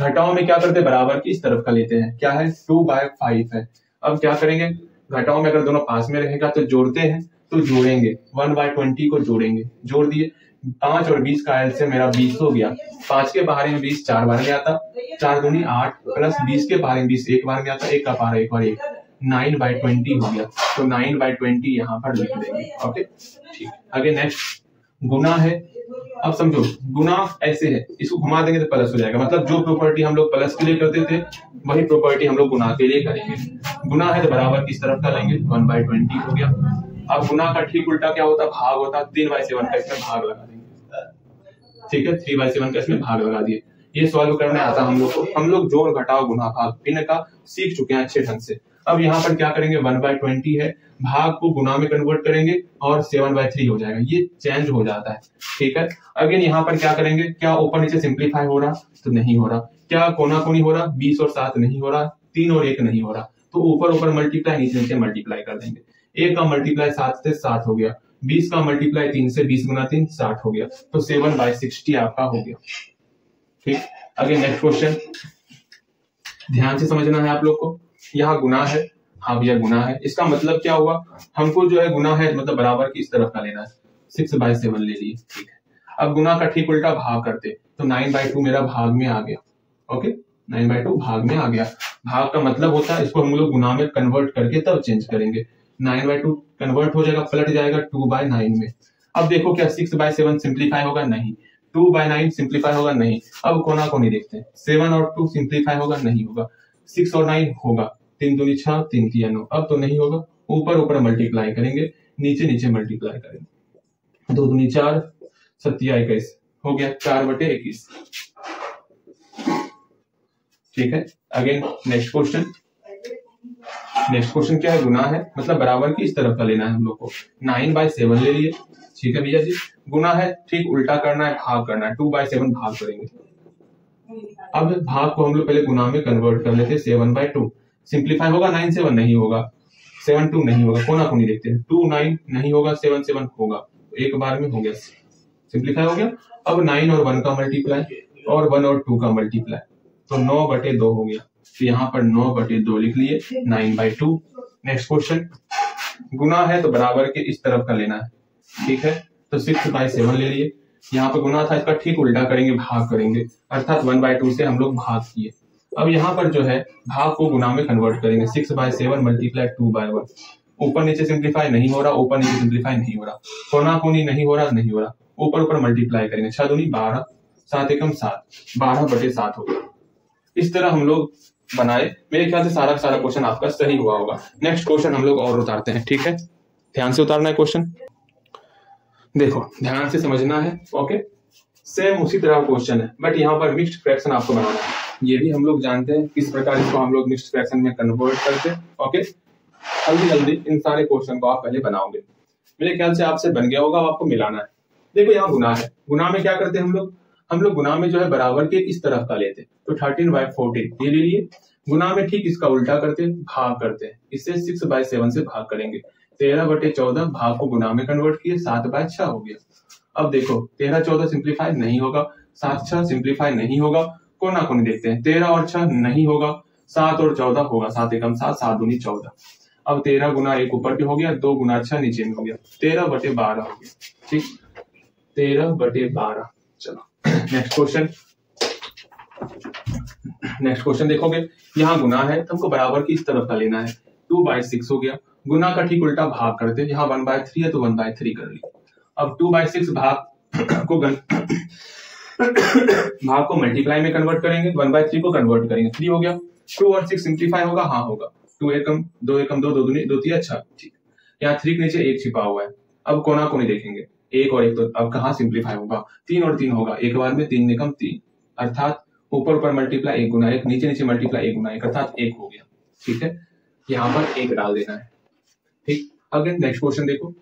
घटाओ में क्या करते हैं? बराबर की इस तरफ़ का लेते हैं। क्या है? टू बाय फाइव है। अब क्या करेंगे? घटाओ में अगर दोनों पास में रहेगा तो जोड़ते हैं तो जोड़ेंगे। वन बाय ट्वेंटी को जोड़ेंगे। जोड़ दिए। पाँच और बीस का एल से मेरा बीस हो गया। पाँच के बाहर में बीस, चार बार में आता। चार दूनी आठ प्लस बीस के बाहर में बीस, एक बार में आता। एक का बारह एक बार एक। नाइन बाई ट्वेंटी हो गया। तो नाइन बाई ट्वेंटी यहाँ पर लिख देंगे। ओके? ठीक। आगे नेक्स्ट गुना है। अब समझो गुना ऐसे है, इसको घुमा देंगे तो प्लस हो जाएगा। मतलब जो प्रॉपर्टी हम लोग प्लस के लिए करते थे, वही प्रॉपर्टी हम लोग गुना के लिए करेंगे। गुना है तो बराबर किस तरफ़ का लेंगे? वन बाई ट्वेंटी हो गया। अब गुना का ठीक उल्टा क्या होता? भाग होता। तीन बाई सेवन का इसमें भाग लगा देंगे। ठीक है? थ्री बाई सेवन का इसमें भाग लगा दिए। ये सॉल्व करने आता हम लोग को। हम लोग जोड़ घटाओ गुना भाग इनका सीख चुके हैं अच्छे ढंग से। अब यहाँ पर क्या करेंगे? वन बाय ट्वेंटी है। भाग को गुना में कन्वर्ट करेंगे और सेवन बाय थ्री हो जाएगा। ये चेंज हो जाता है। ठीक है? अगेन यहाँ पर क्या करेंगे? क्या ऊपर नीचे सिंप्लीफाई हो रहा? तो नहीं हो रहा। क्या कोना कोनी हो रहा? बीस और सात नहीं हो रहा। तीन और एक नहीं हो रहा। तो ऊपर ऊपर मल्टीप्लाई नीचे नीचे मल्टीप्लाई कर देंगे। एक का मल्टीप्लाई सात से सात हो गया। बीस का मल्टीप्लाई तीन से बीस गुना तीन, साठ हो गया। तो सेवन बाय सिक्सटी आपका हो गया। ठीक? अगेन नेक्स्ट क्वेश्चन ध्यान से समझना है आप लोग को। यहाँ गुना है हाँ भैया गुना है। इसका मतलब क्या हुआ? हमको जो है गुना है मतलब बराबर की इस तरफ़ का लेना है। सिक्स बाय सेवन ले लिए, ठीक है। अब गुना का ठीक उल्टा भाग करते तो नाइन बाय टू मेरा भाग में आ गया ओके नाइन बाय टू भाग में आ गया। भाग का मतलब होता है, इसको हम लोग गुना में कन्वर्ट करके तब चेंज करेंगे। नाइन बाय टू कन्वर्ट हो जाएगा, पलट जाएगा टू बाय नाइन में। अब देखो क्या सिक्स बाय सेवन सिंप्लीफाई होगा? नहीं। टू बाय नाइन सिंप्लीफाई होगा? नहीं। अब कोना को नहीं देखते सेवन और टू सिंप्लीफाई होगा? नहीं होगा। सिक्स और नाइन होगा। तीन दूनी छह, तीन की नौ अब तो नहीं होगा। ऊपर ऊपर मल्टीप्लाई करेंगे। नीचे नीचे मल्टीप्लाई करेंगे। दो दूनी चार सत्या इक्कीस हो गया चार बटे इक्कीस। ठीक है? Again next question next question क्या है? गुना है। मतलब बराबर की इस तरफ़ का लेना है हम लोग को। नाइन बाय सेवन ले लिए। ठीक है भैया जी? गुना है। ठीक, उल्टा करना है, भाग करना है। टू बाय सेवन भाग करेंगे। अब भाग को हम लोग पहले गुना में कन्वर्ट कर लेते सेवन बाय टू सिंप्लीफाई होगा नाइन सेवन नहीं होगा सेवन टू नहीं होगा, कोना कोनी देखते हैं? टू नाइन नहीं होगा सेवन सेवन होगा। एक बार में हो गया। सिंप्लीफाई हो गया। अब नाइन और वन का मल्टीप्लाई और वन और टू का मल्टीप्लाई तो नौ बटे दो हो गया। तो यहाँ पर नौ बटे दो लिख लिए nine by two next question गुना है तो बराबर के इस तरफ़ का लेना है। ठीक है? तो सिक्स बाई सेवन ले लिए। यहाँ पर गुना था, इसका ठीक उल्टा करेंगे, भाग करेंगे। अर्थात वन बाय टू से हम लोग भाग किए। अब यहाँ पर जो है, भाग को गुना में कन्वर्ट करेंगे। Six by seven multiply two by one ऊपर नीचे सिंप्लीफाई नहीं हो रहा, ऊपर नीचे सिंप्लीफाई नहीं हो रहा। कोना कोनी नहीं हो रहा, नहीं हो रहा। ऊपर ऊपर मल्टीप्लाई करेंगे। छह दूनी बारह, सात एकम सात। बारह बटे सात हो इस तरह हम लोग बनाए। मेरे ख्याल से सारा सारा क्वेश्चन आपका सही हुआ होगा। नेक्स्ट क्वेश्चन हम लोग और उतारते हैं, ठीक है? ध्यान से उतारना है क्वेश्चन देखो, ध्यान से समझना है ओके सेम उसी तरह क्वेश्चन है बट यहाँ पर मिक्स्ड फ्रैक्शन आपको बनाना है। ये भी हम लोग जानते हैं किस प्रकार इसको हम लोग मिक्स्ड फ्रैक्शन में कन्वर्ट करते हैं। ओके जल्दी जल्दी, इन सारे क्वेश्चन को आप पहले बनाओगे। मेरे ख्याल से आपसे बन गया होगा आपको मिलाना है। देखो, यहाँ गुना है। गुना में क्या करते हैं हम लोग? हम लोग गुना में जो है बराबर के इस तरफ़ का लेते तो थर्टीन बाय फोर्टीन ये ले लिए। गुना में ठीक इसका उल्टा करते भाग करते हैं। इससे सिक्स बाय सेवन से भाग करेंगे। तेरह बटे चौदह, भाग को गुना में कन्वर्ट किए, सात बाय छह हो गया। अब देखो, तेरह चौदह सिंप्लीफाई नहीं होगा, सात छह सिंप्लीफाई नहीं होगा। कोना कोनी देखते हैं। तेरह और छह नहीं होगा, सात और चौदह होगा, सात एकम सात सात दूनी चौदह। अब तेरह गुना एक ऊपर के हो गया, दो गुना छह नीचे में हो गया। तेरह बटे बारह हो गया, ठीक? तेरह बटे बारह, चलो। नेक्स्ट क्वेश्चन नेक्स्ट क्वेश्चन देखोगे, यहाँ गुना है तो हमको बराबर की इस तरफ़ का लेना है? टू बाय सिक्स हो गया। गुना का ठीक उल्टा भाग करते यहाँ वन बाय थ्री है तो वन बाय थ्री कर लिया अब टू बाय सिक्स भाग को गन भाग को मल्टीप्लाई में कन्वर्ट करेंगे वन बाय थ्री को कन्वर्ट करेंगे। थ्री हो गया। टू और सिक्स सिंप्लीफाई होगा हाँ होगा। टू एकम, दो एकम, दो दो दूनी, दो तीन अच्छा ठीक। यहाँ थ्री के नीचे एक छिपा हुआ है। अब कोना को नहीं देखेंगे। एक और एक तो अब कहाँ सिंप्लीफाई होगा? तीन और तीन होगा। एक बार में तीन निकम तीन। अर्थात ऊपर ऊपर मल्टीप्लाई एक गुना एक, नीचे नीचे मल्टीप्लाई एक गुना एक, अर्थात एक हो गया। ठीक है? यहाँ पर एक डाल देना है। ठीक? अगेन नेक्स्ट क्वेश्चन देखो।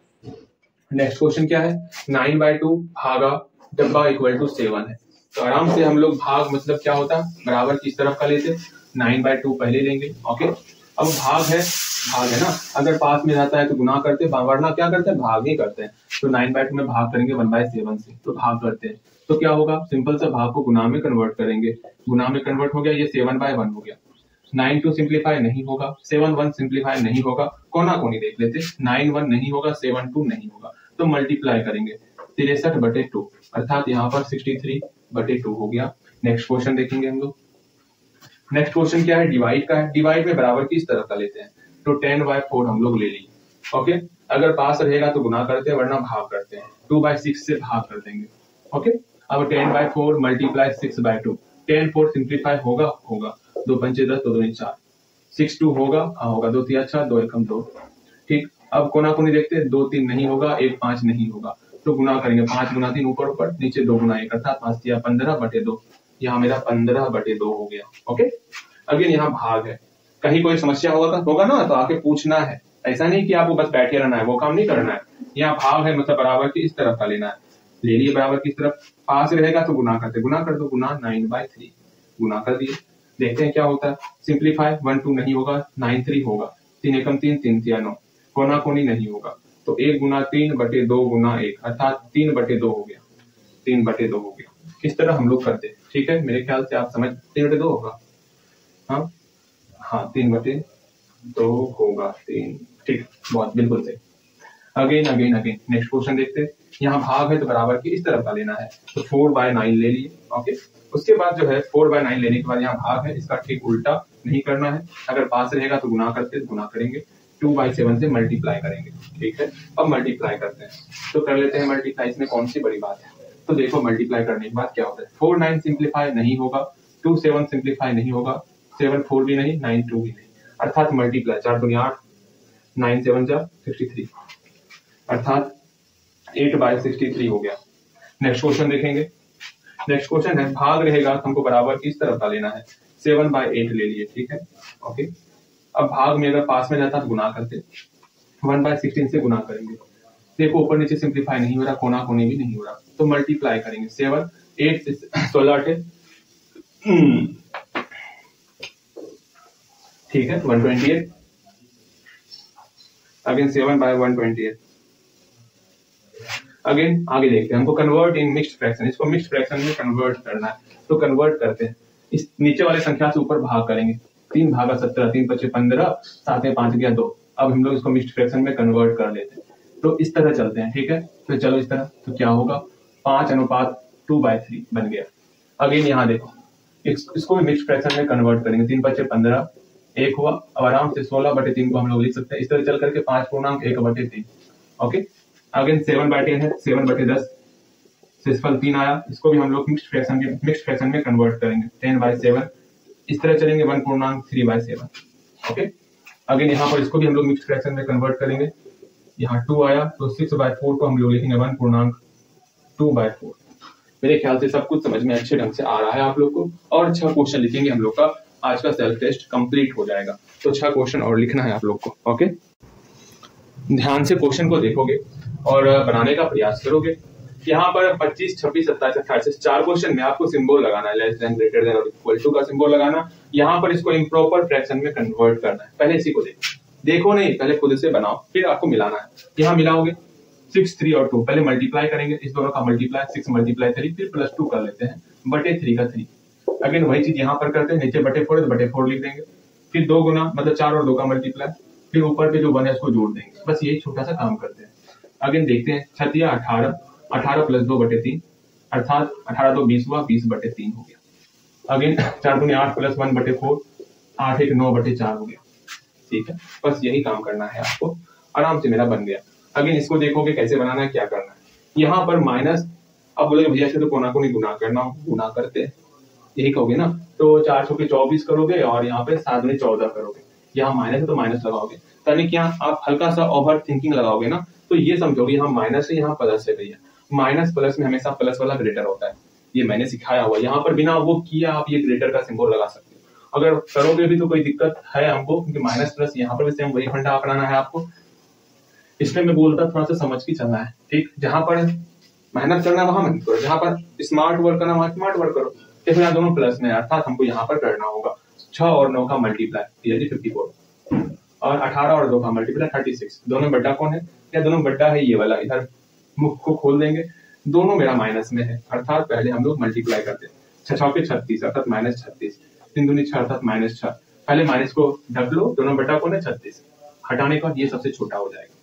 नेक्स्ट क्वेश्चन क्या है? नाइन बाय टू भागा डब्बा इक्वल टू सेवन है। तो आराम से हम लोग भाग मतलब क्या होता? है बराबर किस तरफ़ का लेते? नाइन बाय टू पहले लेंगे ओके अब भाग है भाग है ना? अगर पास में जाता है तो गुना करते हैं वरना क्या करते हैं? भाग ही करते हैं। तो नाइन बाय टू में भाग करेंगे वन बाय सेवन से। तो भाग करते हैं। तो क्या होगा? सिंपल सा भाग को गुना में कन्वर्ट करेंगे। गुना में कन्वर्ट हो गया, ये सेवन बाय वन हो गया। नाइन टू सिंप्लीफाई नहीं होगा सेवन वन सिंप्लीफाई नहीं होगा। कोना कोनी देख लेते। नाइन वन नहीं होगा सेवन टू नहीं होगा। तो मल्टीप्लाई करेंगे। तिरसठ बटे टू अर्थात यहाँ पर सिक्सटी थ्री बटे टू हो गया। नेक्स्ट क्वेश्चन देखेंगे हम लोग। नेक्स्ट क्वेश्चन क्या है? डिवाइड का है। डिवाइड में बराबर किस तरह का लेते हैं? तो टेन बाय फोर हम लोग ले लिए ओके अगर पास रहेगा तो गुना करते हैं, वरना भाग करते हैं। टू बाय सिक्स से भाग कर देंगे। ओके अब ten by four multiply six by two ten four simplify होगा होगा। दो पंचे दस, दो दो चार। सिक्स टू होगा हाँ होगा। दो तीन अच्छा दो एकम दो। ठीक? अब कोना कोनी देखते हैं। दो तीन नहीं होगा, एक पाँच नहीं होगा। तो गुना करेंगे, पाँच गुना तीन ऊपर ऊपर, नीचे दो गुना एक, अर्थात पाँच दिया पंद्रह बटे दो। यहाँ मेरा पंद्रह बटे दो हो गया ओके अगेन यहाँ भाग है। कहीं कोई समस्या होगा होगा ना तो आके पूछना है। ऐसा नहीं कि आपको बस बैठे रहना है, वो काम नहीं करना है। यहाँ भाग है मतलब बराबर की इस तरफ़ का लेना है। ले लिए बराबर की तरफ़ पास रहेगा तो गुना करते, गुना कर दो, गुना नाइन बाय थ्री गुना कर दिए। देखते हैं क्या होता है। सिंप्लीफाई वन टू नहीं होगा नाइन थ्री होगा। तीन एकम तीन तीन तिया नौ। कोना कोनी नहीं होगा। तो एक गुना तीन बटे दो गुना एक, अर्थात तीन बटे दो हो गया। तीन बटे दो हो गया। किस तरह हम लोग करते ठीक है? मेरे ख्याल से आप समझ तीन बटे दो होगा? हाँ? हाँ तीन बटे दो होगा तीन। ठीक, बहुत, बिल्कुल सही। Again again again next question देखते हैं। यहाँ भाग है तो बराबर की इस तरफ़ का लेना है। तो फोर बाय नाइन ले लिए ओके उसके बाद जो है फोर बाय नाइन लेने के बाद यहाँ भाग है। इसका ठीक उल्टा नहीं करना है। अगर पास रहेगा तो गुना करते, गुना करेंगे। टू बाई सेवन से मल्टीप्लाई करेंगे, ठीक है? अब मल्टीप्लाई करते हैं। तो कर लेते हैं मल्टीप्लाई इसमें कौन सी बड़ी बात है? तो देखो मल्टीप्लाई करने के बाद क्या होता है? फोर नाइन सिंप्लीफाई नहीं होगा टू सेवन सिंप्लीफाई नहीं होगा सेवन फोर भी नहीं नाइन टू भी नहीं। अर्थात मल्टीप्लाई चार दुनिया आठ नाइन सेवन जा सिक्सटी थ्री अर्थात एट बाय सिक्सटी थ्री हो गया। नेक्स्ट क्वेश्चन देखेंगे। नेक्स्ट क्वेश्चन है, भाग रहेगा, हमको बराबर किस तरफ़ का लेना है। सेवन बाय एट ले लिए, ठीक है? ओके अब भाग में अगर पास में जाता तो गुना करते। वन बाय सिक्सटीन से गुना करेंगे। देखो, ऊपर नीचे सिंप्लीफाई नहीं हो रहा कोना कोने भी नहीं हो रहा। तो मल्टीप्लाई करेंगे। सेवन एट सोलह अठे ठीक है one twenty eight again seven by one twenty eight again आगे देखते हैं। हमको कन्वर्ट इन मिक्स्ड फ्रैक्शन इसको मिक्स्ड फ्रैक्शन में कन्वर्ट करना है। तो कन्वर्ट करते हैं। इस नीचे वाले संख्या से ऊपर भाग करेंगे। तीन भागा सत्रह, तीन पच्चीस, पंद्रह, सात पाँच गया दो। अब हम लोग इसको मिक्स्ड फ्रैक्शन में कन्वर्ट कर लेते हैं। तो इस तरह चलते हैं, ठीक है? तो चलो इस तरह तो क्या होगा? पाँच अनुपात टू बाय थ्री बन गया। अगेन यहाँ देखो इसको भी मिक्स फ्रैक्शन में कन्वर्ट करेंगे। तीन पच्चीस, पंद्रह, एक हुआ। अब आराम से सोलह बटे तीन को हम लोग लिख सकते हैं। इस तरह चल करके पाँच पूर्णांक एक बटे तीन। ओके? अगेन सेवन बटे है, सेवन बटे दस। सिस्फल तीन आया। इसको भी हम लोग मिक्स फ्रैक्शन मिक्स फ्रैक्शन में कन्वर्ट करेंगे। टेन बाय सेवन इस तरह चलेंगे वन पूर्णांक three by seven okay again यहाँ पर इसको भी हम लोग मिक्स फ्रैक्शन में कन्वर्ट करेंगे। यहाँ टू आया तो सिक्स बाय फोर को हम लोग लिखेंगे वन पूर्णांक टू बाय फोर मेरे ख्याल से सब कुछ समझ में अच्छे ढंग से आ रहा है आप लोग को, और अच्छा क्वेश्चन लिखेंगे हम लोग का। आज का सेल्फ टेस्ट कंप्लीट हो जाएगा। तो अच्छा क्वेश्चन और लिखना है आप लोग को ओके ध्यान से क्वेश्चन को देखोगे और बनाने का प्रयास करोगे। यहाँ पर 25, 26, 27, अट्ठाईस चार क्वेश्चन में आपको सिंबल लगाना है लेस देन ग्रेटर देन और इक्वल टू का सिंबल लगाना। यहाँ पर इसको इम्प्रॉपर फ्रैक्शन में कन्वर्ट करना है। पहले इसी को देखो। देखो नहीं पहले खुद से बनाओ फिर आपको मिलाना है। यहाँ मिलाओगे। सिक्स थ्री और टू पहले मल्टीप्लाई करेंगे। इस दोनों का मल्टीप्लाई सिक्स मल्टीप्लाई थ्री फिर प्लस टू कर लेते हैं। बटे थ्री का थ्री अगेन वही चीज़ यहाँ पर करते हैं। नीचे बटे फोर तो बटे फोर लिख देंगे। फिर दो गुना मतलब चार और दो का मल्टीप्लाई फिर ऊपर पे जो वन है उसको जोड़ देंगे। बस यही छोटा सा काम करते हैं। अगेन देखते हैं। छतिया अठारह अठारह प्लस दो बटे तीन, अर्थात अठारह दो बीस हुआ, बीस बटे तीन हो गया। अगेन, चार दूनी आठ प्लस वन बटे फोर आठ एक नौ बटे चार हो गया। ठीक है? बस यही काम करना है आपको। आराम से मेरा बन गया। अगेन, इसको देखोगे कैसे बनाना है, क्या करना है। यहाँ पर माइनस अब बोले भैया से तो कोना को नहीं गुना करना गुना करते यही कहोगे ना? तो चार सौ के चौबीस करोगे और यहाँ पे सात में चौदह करोगे। यहाँ माइनस है तो माइनस लगाओगे। यानी क्या आप हल्का सा ओवर थिंकिंग लगाओगे ना? तो ये समझोगे यहाँ माइनस है, यहाँ प्लस है, भैया। माइनस प्लस में हमेशा प्लस वाला ग्रेटर होता है। ये मैंने सिखाया हुआ यहाँ पर बिना वो किया आप ये ग्रेटर का सिंबल लगा सकते हो। अगर करोगे भी तो कोई दिक्कत है हमको, क्योंकि माइनस प्लस यहाँ पर भी सेम वही फंडा अपनाना है आपको। इसलिए मैं बोलता थोड़ा सा समझ के चलना है, ठीक? जहाँ पर मेहनत करना वहाँ मेहनत करो। जहाँ पर स्मार्ट वर्क करना वहाँ स्मार्ट वर्क करो। देखो यहाँ दोनों प्लस में अर्थात हमको यहाँ पर करना होगा। छह और नौ का मल्टीप्लाई फिफ्टी फोर और अठारह और दो का मल्टीप्लाई थर्टी सिक्स दोनों बड्डा कौन है? या दोनों बड्डा है ये वाला? इधर मुख को खोल देंगे। दोनों मेरा माइनस में है। अर्थात पहले हम लोग मल्टीप्लाई करते हैं। छह के छत्तीस, अर्थात माइनस छत्तीस। तीन दूनी छह, अर्थात माइनस छह। पहले माइनस को ढक लो दोनों बटा कौन है छत्तीस। हटाने का ये सबसे छोटा हो जाएगा।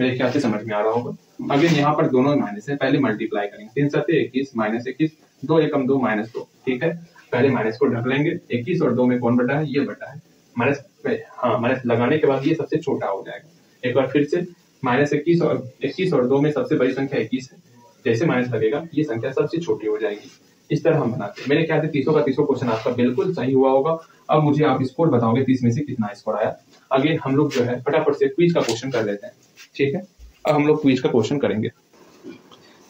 मेरे ख्याल से समझ में आ रहा होगा। अगेन, यहाँ पर दोनों माइनस है। पहले मल्टीप्लाई करेंगे। तीन सत्य इक्कीस, माइनस इक्कीस। दो एकम दो, माइनस दो। ठीक है? पहले माइनस को ढक लेंगे। इक्कीस और दो में कौन बटा है? ये बटा है। माइनस हाँ माइनस लगाने के बाद ये सबसे छोटा हो जाएगा। एक बार फिर से माइनस इक्कीस और इक्कीस और दो में सबसे बड़ी संख्या इक्कीस है। जैसे माइनस लगेगा, ये संख्या सबसे छोटी हो जाएगी। इस तरह हम बनाते हैं। मेरे ख्याल से तीसों का तीसों क्वेश्चन आपका बिल्कुल सही हुआ होगा। अब मुझे आप स्कोर बताओगे तीस में से कितना स्कोर आया। आगे हम लोग जो है फटाफट से क्विज का क्वेश्चन कर लेते हैं। ठीक है? अब हम लोग क्विज का क्वेश्चन करेंगे।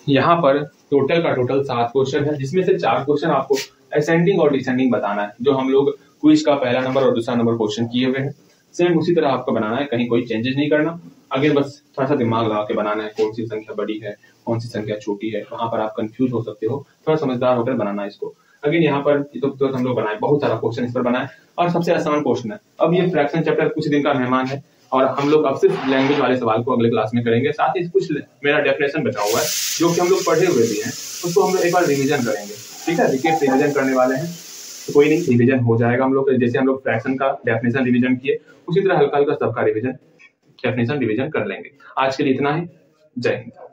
यहाँ पर टोटल का टोटल सात क्वेश्चन है, जिसमें से चार क्वेश्चन आपको असेंडिंग और डिसेंडिंग बताना है, जो हम लोग क्विज का पहला नंबर और दूसरा नंबर क्वेश्चन किए हुए हैं। सेम उसी तरह आपको बनाना है, कहीं कोई चेंजेस नहीं करना। आगे बस थोड़ा सा दिमाग लगा के बनाना है कौन सी संख्या बड़ी है कौन सी संख्या छोटी है वहाँ पर आप कंफ्यूज हो सकते हो। थोड़ा समझदार होकर बनाना इसको। अगेन यहाँ पर तो, तो हम लोग बनाए बहुत सारा क्वेश्चन इस पर बनाए। और सबसे आसान क्वेश्चन है अब ये फ्रैक्शन चैप्टर कुछ दिन का मेहमान है और हम लोग अब सिर्फ़ लैंग्वेज वाले सवाल को अगले क्लास में करेंगे। साथ ही कुछ मेरा डेफिनेशन बचा हुआ है जो कि हम लोग पढ़े हुए भी हैं उसको हम लोग एक बार रिविजन करेंगे। ठीक है? रिकेट रिविजन करने वाले हैं तो कोई नहीं रिविजन हो जाएगा हम लोग। जैसे हम लोग फ्रैक्शन का डेफिनेशन रिविजन किए उसी तरह हल्का हल्का सबका रिविजन डेफिनेशन रिविजन कर लेंगे। आज के लिए इतना ही। जय हिंद।